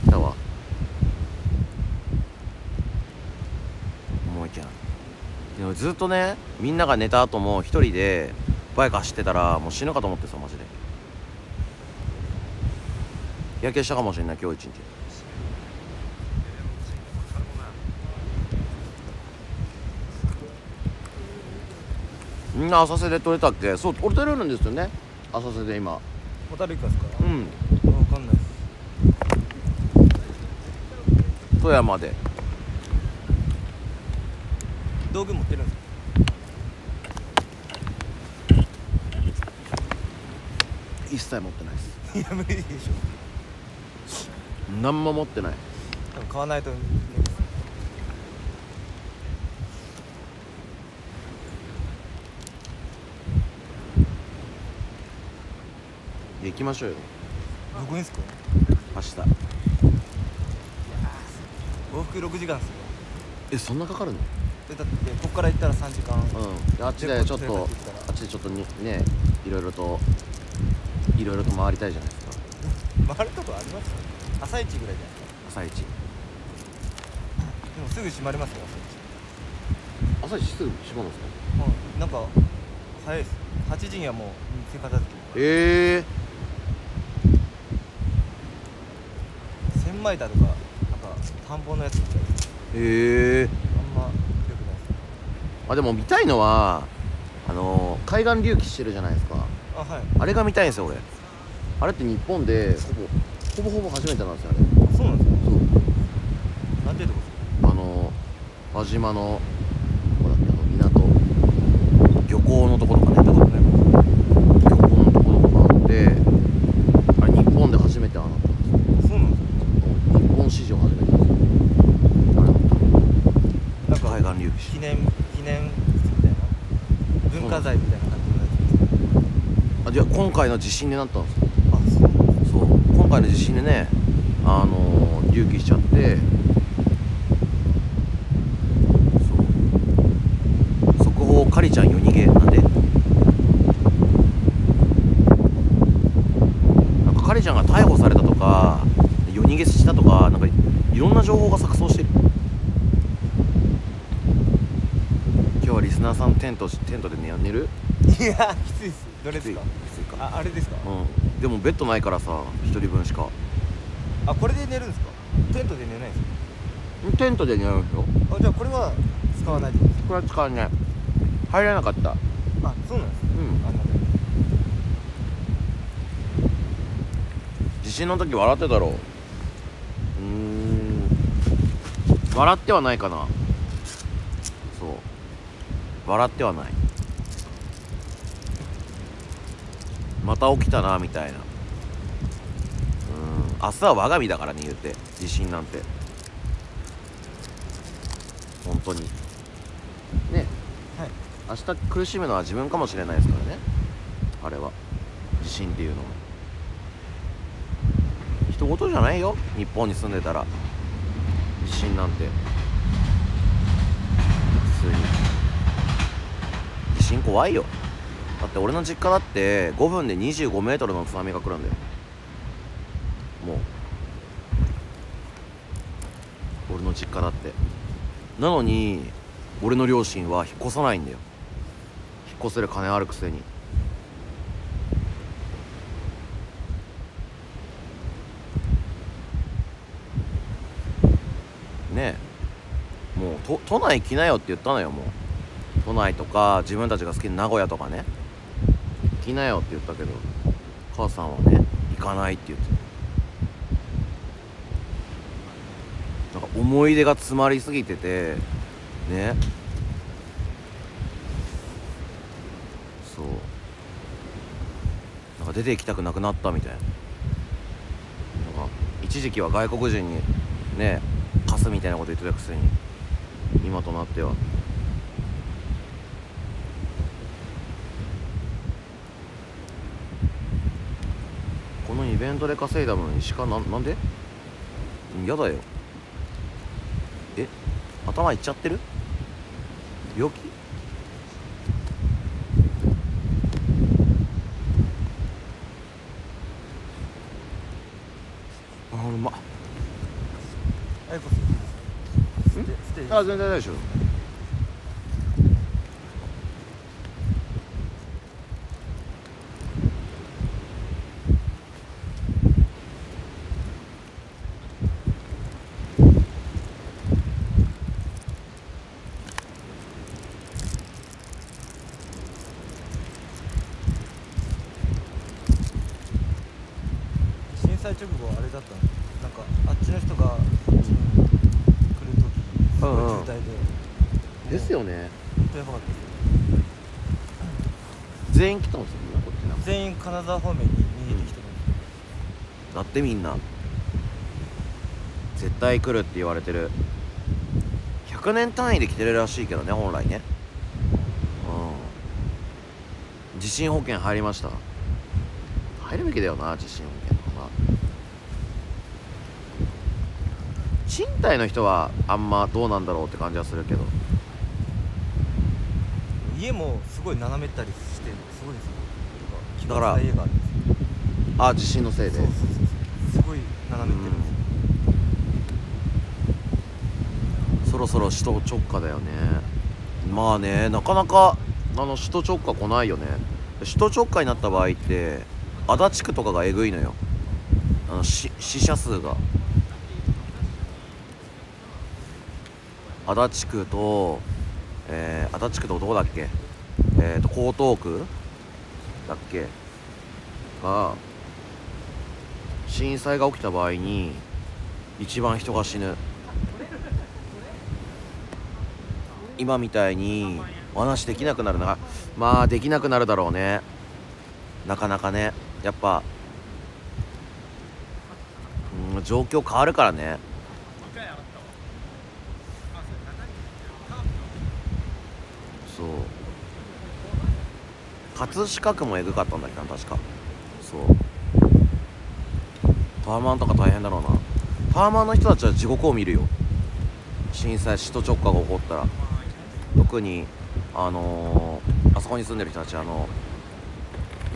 だわ。ももちゃん。でもずっとねみんなが寝た後も一人でバイク走ってたらもう死ぬかと思ってさマジで。日焼けしたかもしれない今日一日。みんな浅瀬で取れたっけ？そう俺取れるんですよね。浅瀬で今。ホタルイカですか？うんないです富山で。道具持ってるんですか？一切持ってないです。いや無理でしょ。何も持ってない。多分買わないと行きましょうよ。どこにですか？明日往復6時間ですよ。えそんなかかるの？でだってここから行ったら3時間。うん。であっちでちょっとあっちでちょっとにねいろいろといろいろと回りたいじゃないですか。回るとこあります朝一ぐらいじゃないですか。朝一。でもすぐ閉まりますよ朝一。すぐ閉まるんですか？朝一うん。なんか早いです。8時にはもう店片付けええ。千枚田とかなんか田んぼのやつみたいですえあんまよくないですあでも見たいのはあのー海岸隆起してるじゃないですかあはいあれが見たいんですよ俺あれって日本でほぼほぼほぼ初めてなんですよあれそうなんですかそうなんていうとこですあのー輪島のどこだっけあの港漁港のところかねかね港のところがあってあれ日本で初めてああなったんですよそうなんです日本史上初めてなんですよあれだったなんか海岸隆起記念記念物みたいな文化財みたいな感じのやつあじゃあ今回の地震でなったんですよあそう。今回の地震でねあのー、隆起しちゃって。そう。速報カリちゃん夜逃げなんで。なんかカリちゃんが逮捕されたとか夜逃げしたとかなんかいろんな情報が錯綜してる。今日はリスナーさんテントテントで寝寝る？いやきついっす。どれですか？ああれですか？うん。でもベッドないからさ一人分しか。あこれで寝るんですか？テントで寝ないんですテントで寝るんですよ。かあじゃあこれは使わないってこと？ですこれは使わない。入らなかった。かあそうなんですね。うん。あ地震の時笑ってたろうーん。笑ってはないかな。そう。笑ってはないまた起きたなみたいな。うん。明日は我が身だからね言うて。地震なんて。本当に。ね。はい。明日苦しむのは自分かもしれないですからね。あれは。地震っていうのは。人事じゃないよ。日本に住んでたら。地震なんて。普通に。地震怖いよだって俺の実家だって5分で25メートルの津波が来るんだよ。もう。俺の実家だって。なのに俺の両親は引っ越さないんだよ。引っ越せる金あるくせに。ねえ。もう都都内来なよって言ったのよもう。都内とか自分たちが好きな名古屋とかね。来なよって言ったけど母さんはね行かないって言ってなんか思い出が詰まりすぎててね。そう。なんか出て行きたくなくなったみたいな。なんか一時期は外国人にね貸すみたいなこと言ってたくせに今となってはこのイベントで稼いだ分石川なんなんで？やだよ。え？頭いっちゃってる？病気？あうま。あ全然大丈夫震災直後あれだったのなんかあっちの人がこっちに来る時にすごい渋滞で、ですよね本当やばかったです全員来たんですよみんなこっちな全員金沢方面に逃げてきてるんだってみんな。絶対来るって言われてる。100年単位で来てるらしいけどね本来ね。うん。地震保険入りました。入るべきだよな地震保険とか。な賃貸の人はあんまどうなんだろうって感じはするけど。家もすごい斜めったりしてすごいですよ。だからあ地震のせいで。そうそうそうそうすごい斜めってるんですよ、そろ首都直下だよね。まあねなかなかあの首都直下来ないよね。首都直下になった場合って足立区とかがえぐいのよ。あの死者数が。足立区と、えー、足立区とどこだっけ？えっ、ー、と江東区だっけ？が震災が起きた場合に一番人が死ぬ。今みたいにお話できなくなるな。まあできなくなるだろうね。なかなかね。やっぱうん状況変わるからね。そう。葛飾区もえぐかったんだけな確か。そう。タワマンとか大変だろうな。タワマンの人たちは地獄を見るよ。震災首都直下が起こったら。特にあのーあそこに住んでる人たちあの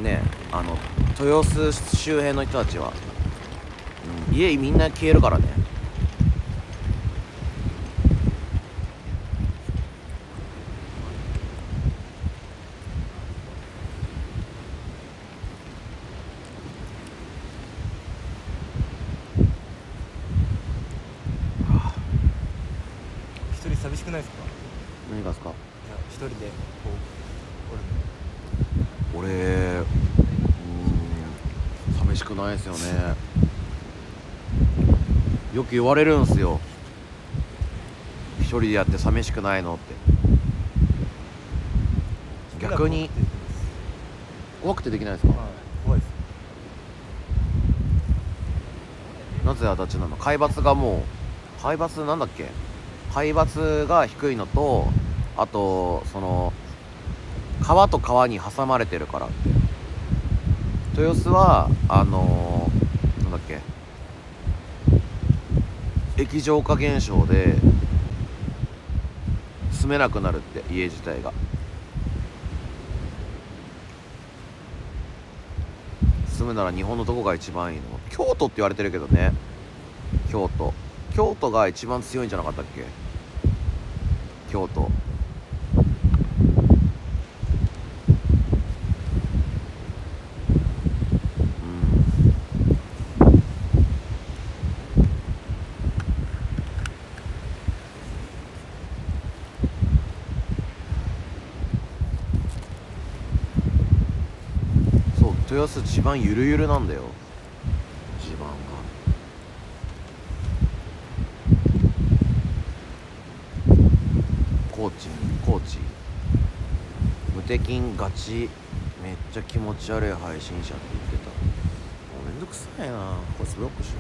ねあの豊洲周辺の人たちは、うん、家みんな消えるからね一人寂しくないですか何がですかいや一人でこうおるの俺うん寂しくないですよねよく言われるんすよ。一人でやって寂しくないのって。逆に。怖くてできないですか？はい。怖いです。なぜ足立なの？海抜がもう海抜なんだっけ？海抜が低いのとあとその川と川に挟まれてるからって。豊洲はあのーなんだっけ液状化現象で住めなくなるって家自体が。住むなら日本のどこが一番いいの？京都って言われてるけどね。京都。京都が一番強いんじゃなかったっけ？京都。豊洲地盤ゆるゆるなんだよ。地盤が。高知高知。無敵ガチ。めっちゃ気持ち悪い配信者って言ってた。もうめんどくさいな。こいつブロックしよ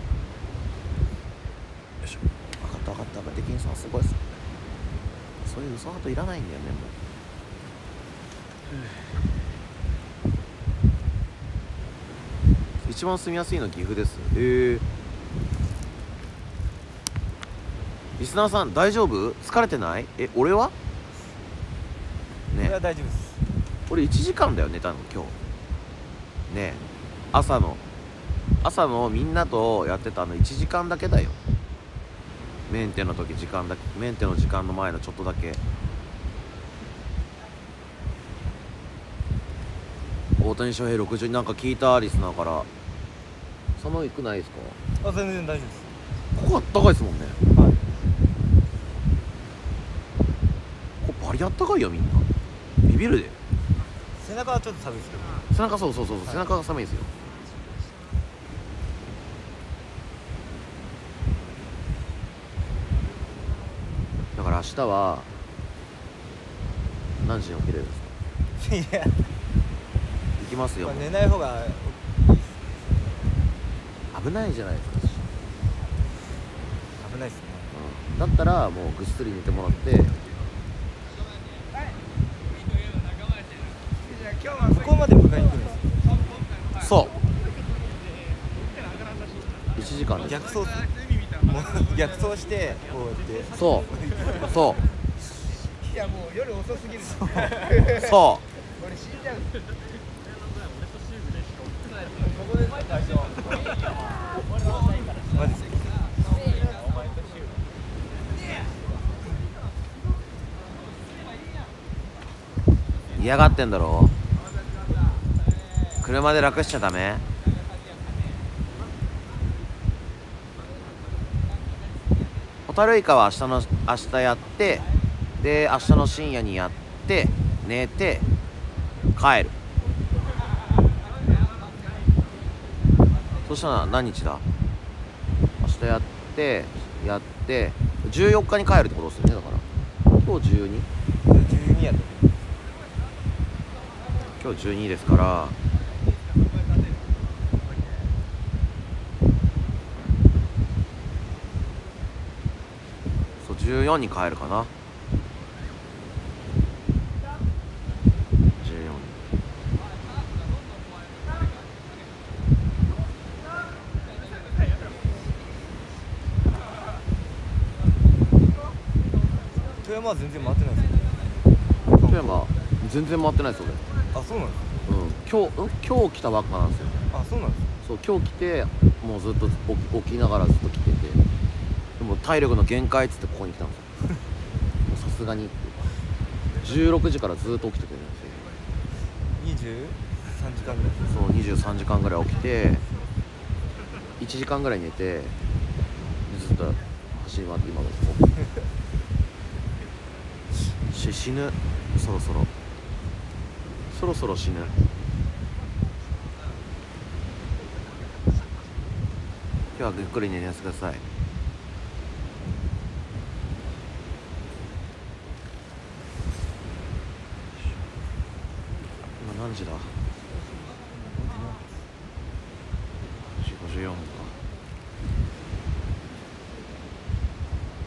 う。よいしょ。分かった分かった。無敵さんすごいっす。そういう嘘ハートいらないんだよねもう一番住みやすいの岐阜です。へえリスナーさん大丈夫？疲れてない？え俺は？ね。は大丈夫です。俺1時間だよ寝たの今日。ね。え朝の。朝のみんなとやってたの1時間だけだよ。メンテの時時間だけ。メンテの時間の前のちょっとだけ。大谷翔平60なんか聞いたリスナーから寒くないですか？あ全然大丈夫です。ここあったかいですもんね。はい。ここバリあったかいよみんな。ビビるで。背中はちょっと寒いですけど。背中そうそうそうそう背中が寒いんですよ。だから明日は何時に起きれるんですか？いや、行きますよ、まあ、寝ない方が危ないじゃないですか、危ないですね。うん、だったらもうぐっすり寝てもらって。向こうまで迎えに来るんですよそう。1時間です。逆走逆走してこうやって。そう。そいやもう夜遅すぎる。う。そ 俺死んじゃう。マジですかう嫌がってんだろ。車で楽しちゃダメ？ホタルイカは明日の明日やってで明日の深夜にやって寝て帰る。そしたら何日だ？明日やってやって14日に帰るってことですよねだから。今日 12? 12やった今日12ですから。そう14に変えるかな。14富山は全然回ってないです富山全然回ってないです俺あそうなんですうん。今日ん今日来たばっかなんですよ。あそうなんですそう今日来てもうずっと起き起きながらずっと来てて。でも体力の限界っつってここに来たんですよ。もうさすがに。っていう16時からずっと起きてくれるんですよ。23時間ぐらい。そう23時間ぐらい起きて1時間ぐらい寝てずっと走り回って今も し死ぬ。そろそろそろそろ死ぬ。今日はゆっくり寝てください。今何時だ？4 54分か。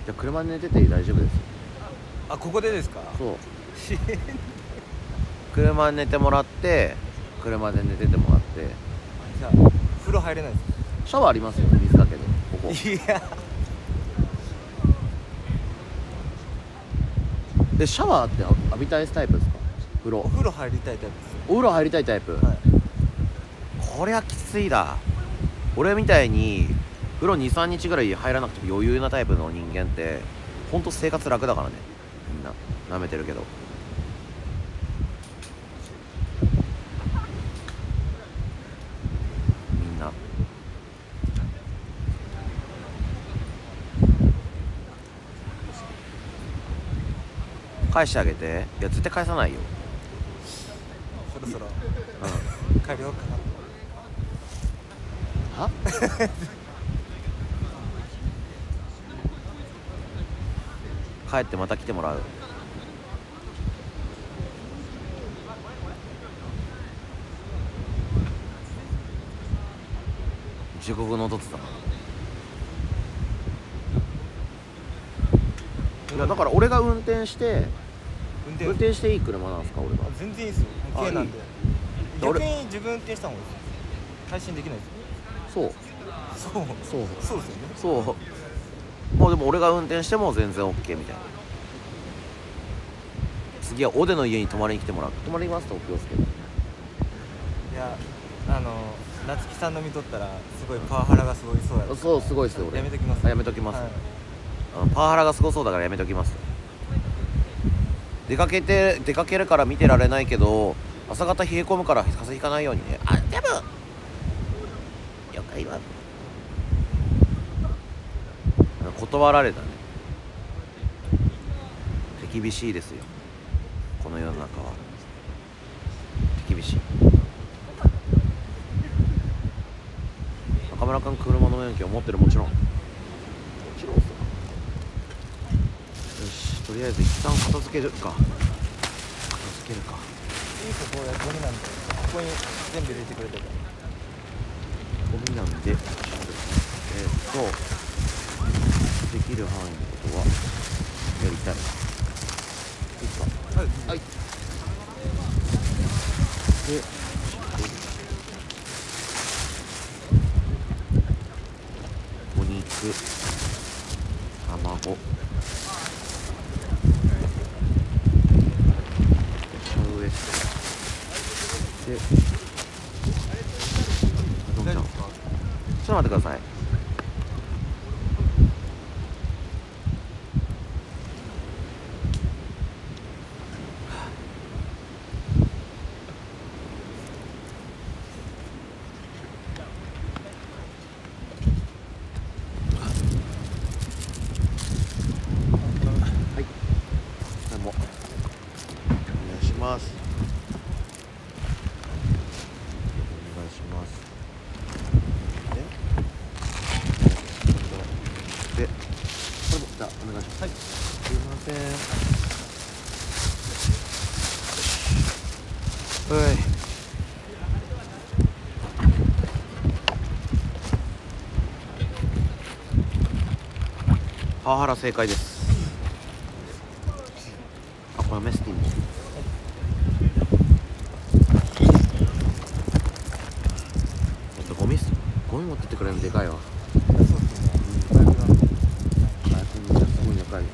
じゃあ車で寝てて大丈夫です。よあここでですか？そう 車で寝てもらって車で寝ててもらって。じゃあ風呂入れないですシャワーありますよ水かけでここ。いや。でシャワーって浴びたいタイプですか？風呂。お風呂入りたいタイプですお風呂入りたいタイプ、はい。こりゃきついだ俺みたいに風呂23日ぐらい入らなくても余裕なタイプの人間ってほんと生活楽だからね。みんな。舐めてるけどみんな返してあげて。いや絶対返さないよ。そろそろうん。帰ろうかな。は？帰ってまた来てもらう。地獄の音ってた。いやだから俺が運転して運転。運転していい車なんですか俺があ全然いいですよ。あ軽なんで。逆に自分運転した方がいいです配信できないですそう。そう。そう。そうですよね。そう。もうでも俺が運転しても全然 OK みたいな。次はオデの家に泊まりに来てもらう。泊まりますと気をつけて。いやあの夏木さんの見とったらすごいパワハラがすごいそうやろそうすごいですよ俺。やめときます。あやめときます、はい。あのパワハラがすごそうだからやめときます出かけて出かけるから見てられないけど朝方冷え込むから風邪ひかないようにね。あでも了解は断られたね。手厳しいですよ。この世の中は。手厳しい。中村君車の免許を持ってる？もちろんもちろんさよしとりあえず一旦片付けるか。片付けるか。いいここやゴミなんでここに全部入れてくれてる。ゴミなんでえーっとできる範囲のことはやりたい。いいか。はいはい。でお肉卵シャウエッセンでどんちゃんちょっと待ってくださいはいどうもお願いしますお願いしますででこれもじゃあお願いしますはいすいませんはいパワハラ正解です。あこれメスティン。もえっとゴミすゴミ持ってってくれるのでかいわ。ね。あこんすごい仲いい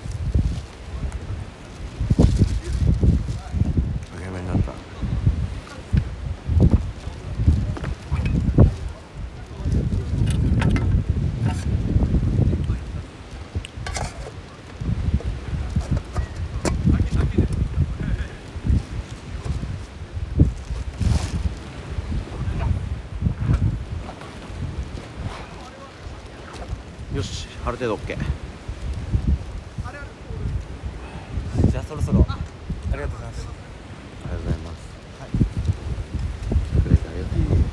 励みになったよしある程度 OK じゃあそろそろありがとうございますありがとうございます。はいくれてありがとうございま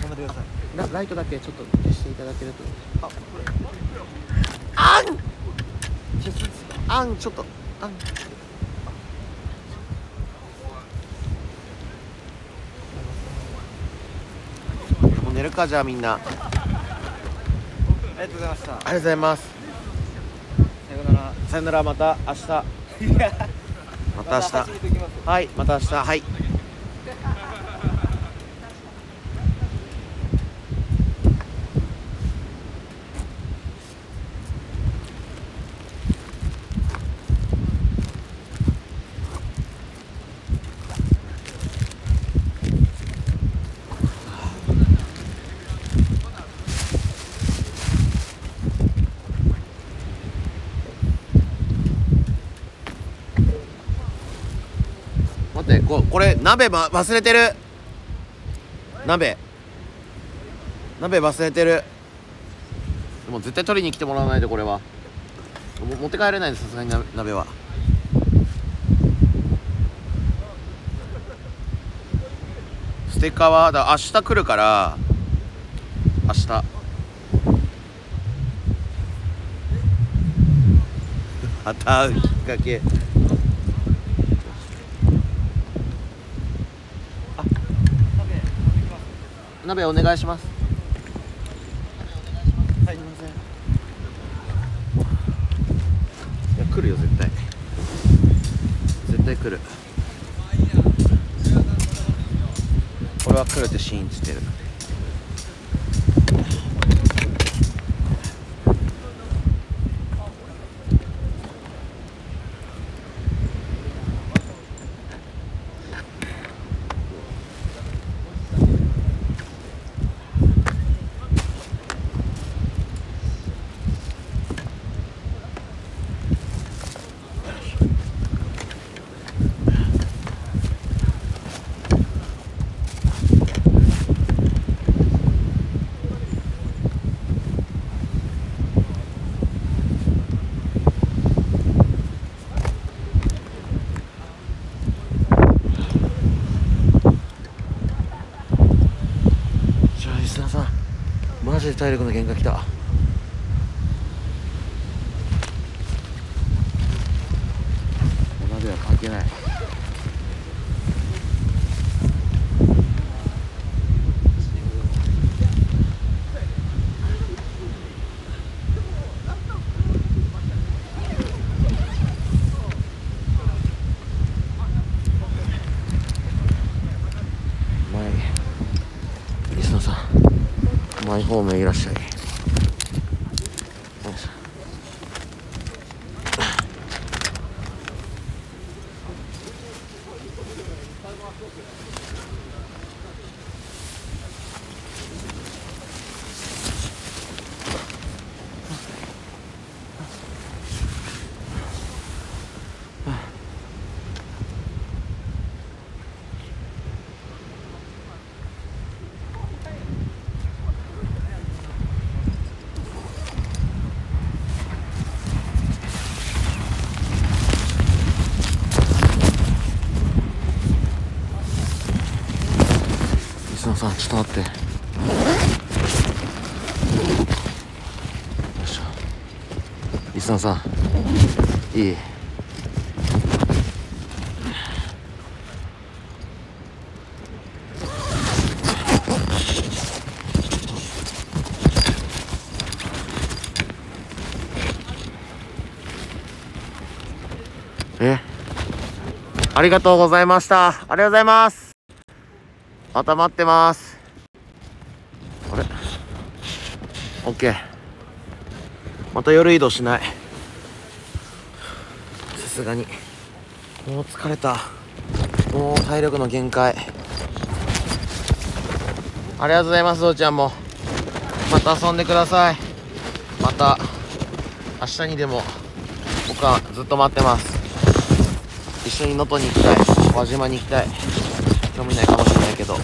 頑張ってくださ。ラライトだけちょっと消していただけると。あこれあん、あん、ちょっと、あん。もう寝るかじゃあみんな。ありありがとうございましたがとうございます。さようならさよならまた明日。また明日。はい、また明日。はい。待ってここれ鍋、ま、忘れてる。鍋。鍋忘れてる。でも絶対取りに来てもらわないとこれは。持って帰れないですさすがに鍋は。ステッカーはだ明日来るから明日。またうきっかけ。鍋お願いしますはいすいませんいや来るよ絶対絶対来る俺は来るって信じてる体力の限界きたお鍋は関係ない前リスナーさん前方面いらっしゃいよいしょリスナーさんちょっと待ってよいしょリスナーさん。いい。え？ありがとうございました。ありがとうございます。また待ってます。あれ？オッケー。また夜移動しない。すがに。もう疲れた。もう体力の限界。ありがとうございますおうちゃんも。また遊んでください。また明日にでも僕はずっと待ってます。一緒に能登に行きたい。輪島に行きたい興味ないかもしれないけどみ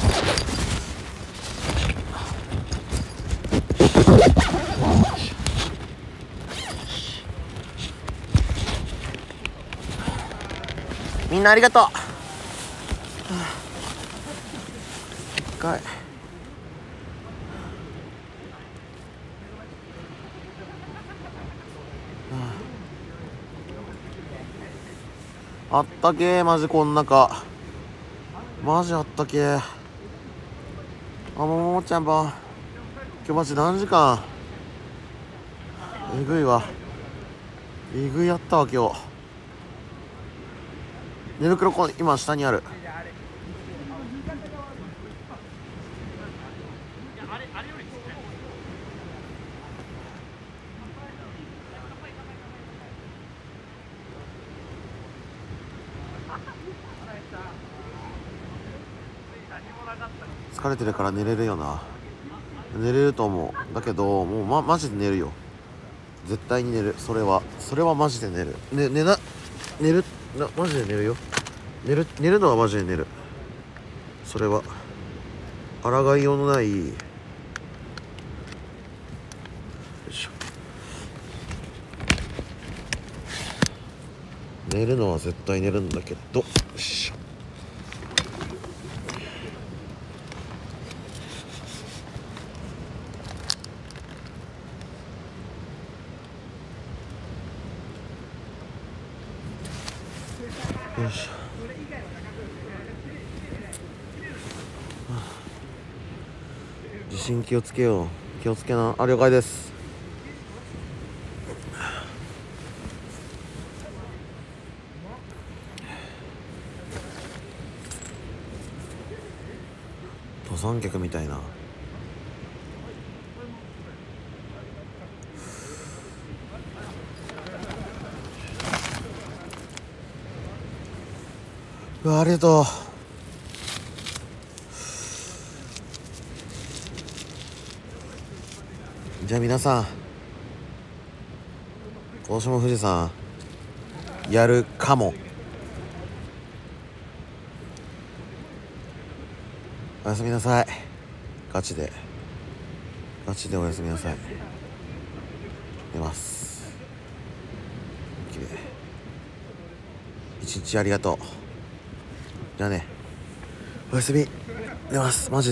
んなありがとう。はあ。一回。あ。ったけーマジこん中。マジあったけー。あもももちゃんば今日マジ何時間？えぐいわ。えぐいやったわ今日。寝袋こ今下にある。疲れてるから寝れるよな。寝れると思う。だけどもうまマジで寝るよ。絶対に寝る。それはそれはマジで寝る。ね寝な寝るなマジで寝るよ。寝る寝るのはマジで寝る。それは。抗いようのない。よいしょ。寝るのは絶対寝るんだけど。よしょよいしょはあ地震気をつけよう。気をつけな。あ了解です。登山客みたいな。うわありがとう。じゃあ皆さん今年も富士山やるかも。おやすみなさい。ガチで。ガチでおやすみなさい。寝ます。きれい一日ありがとう。じゃあね。おやすみ。寝ます。マジで。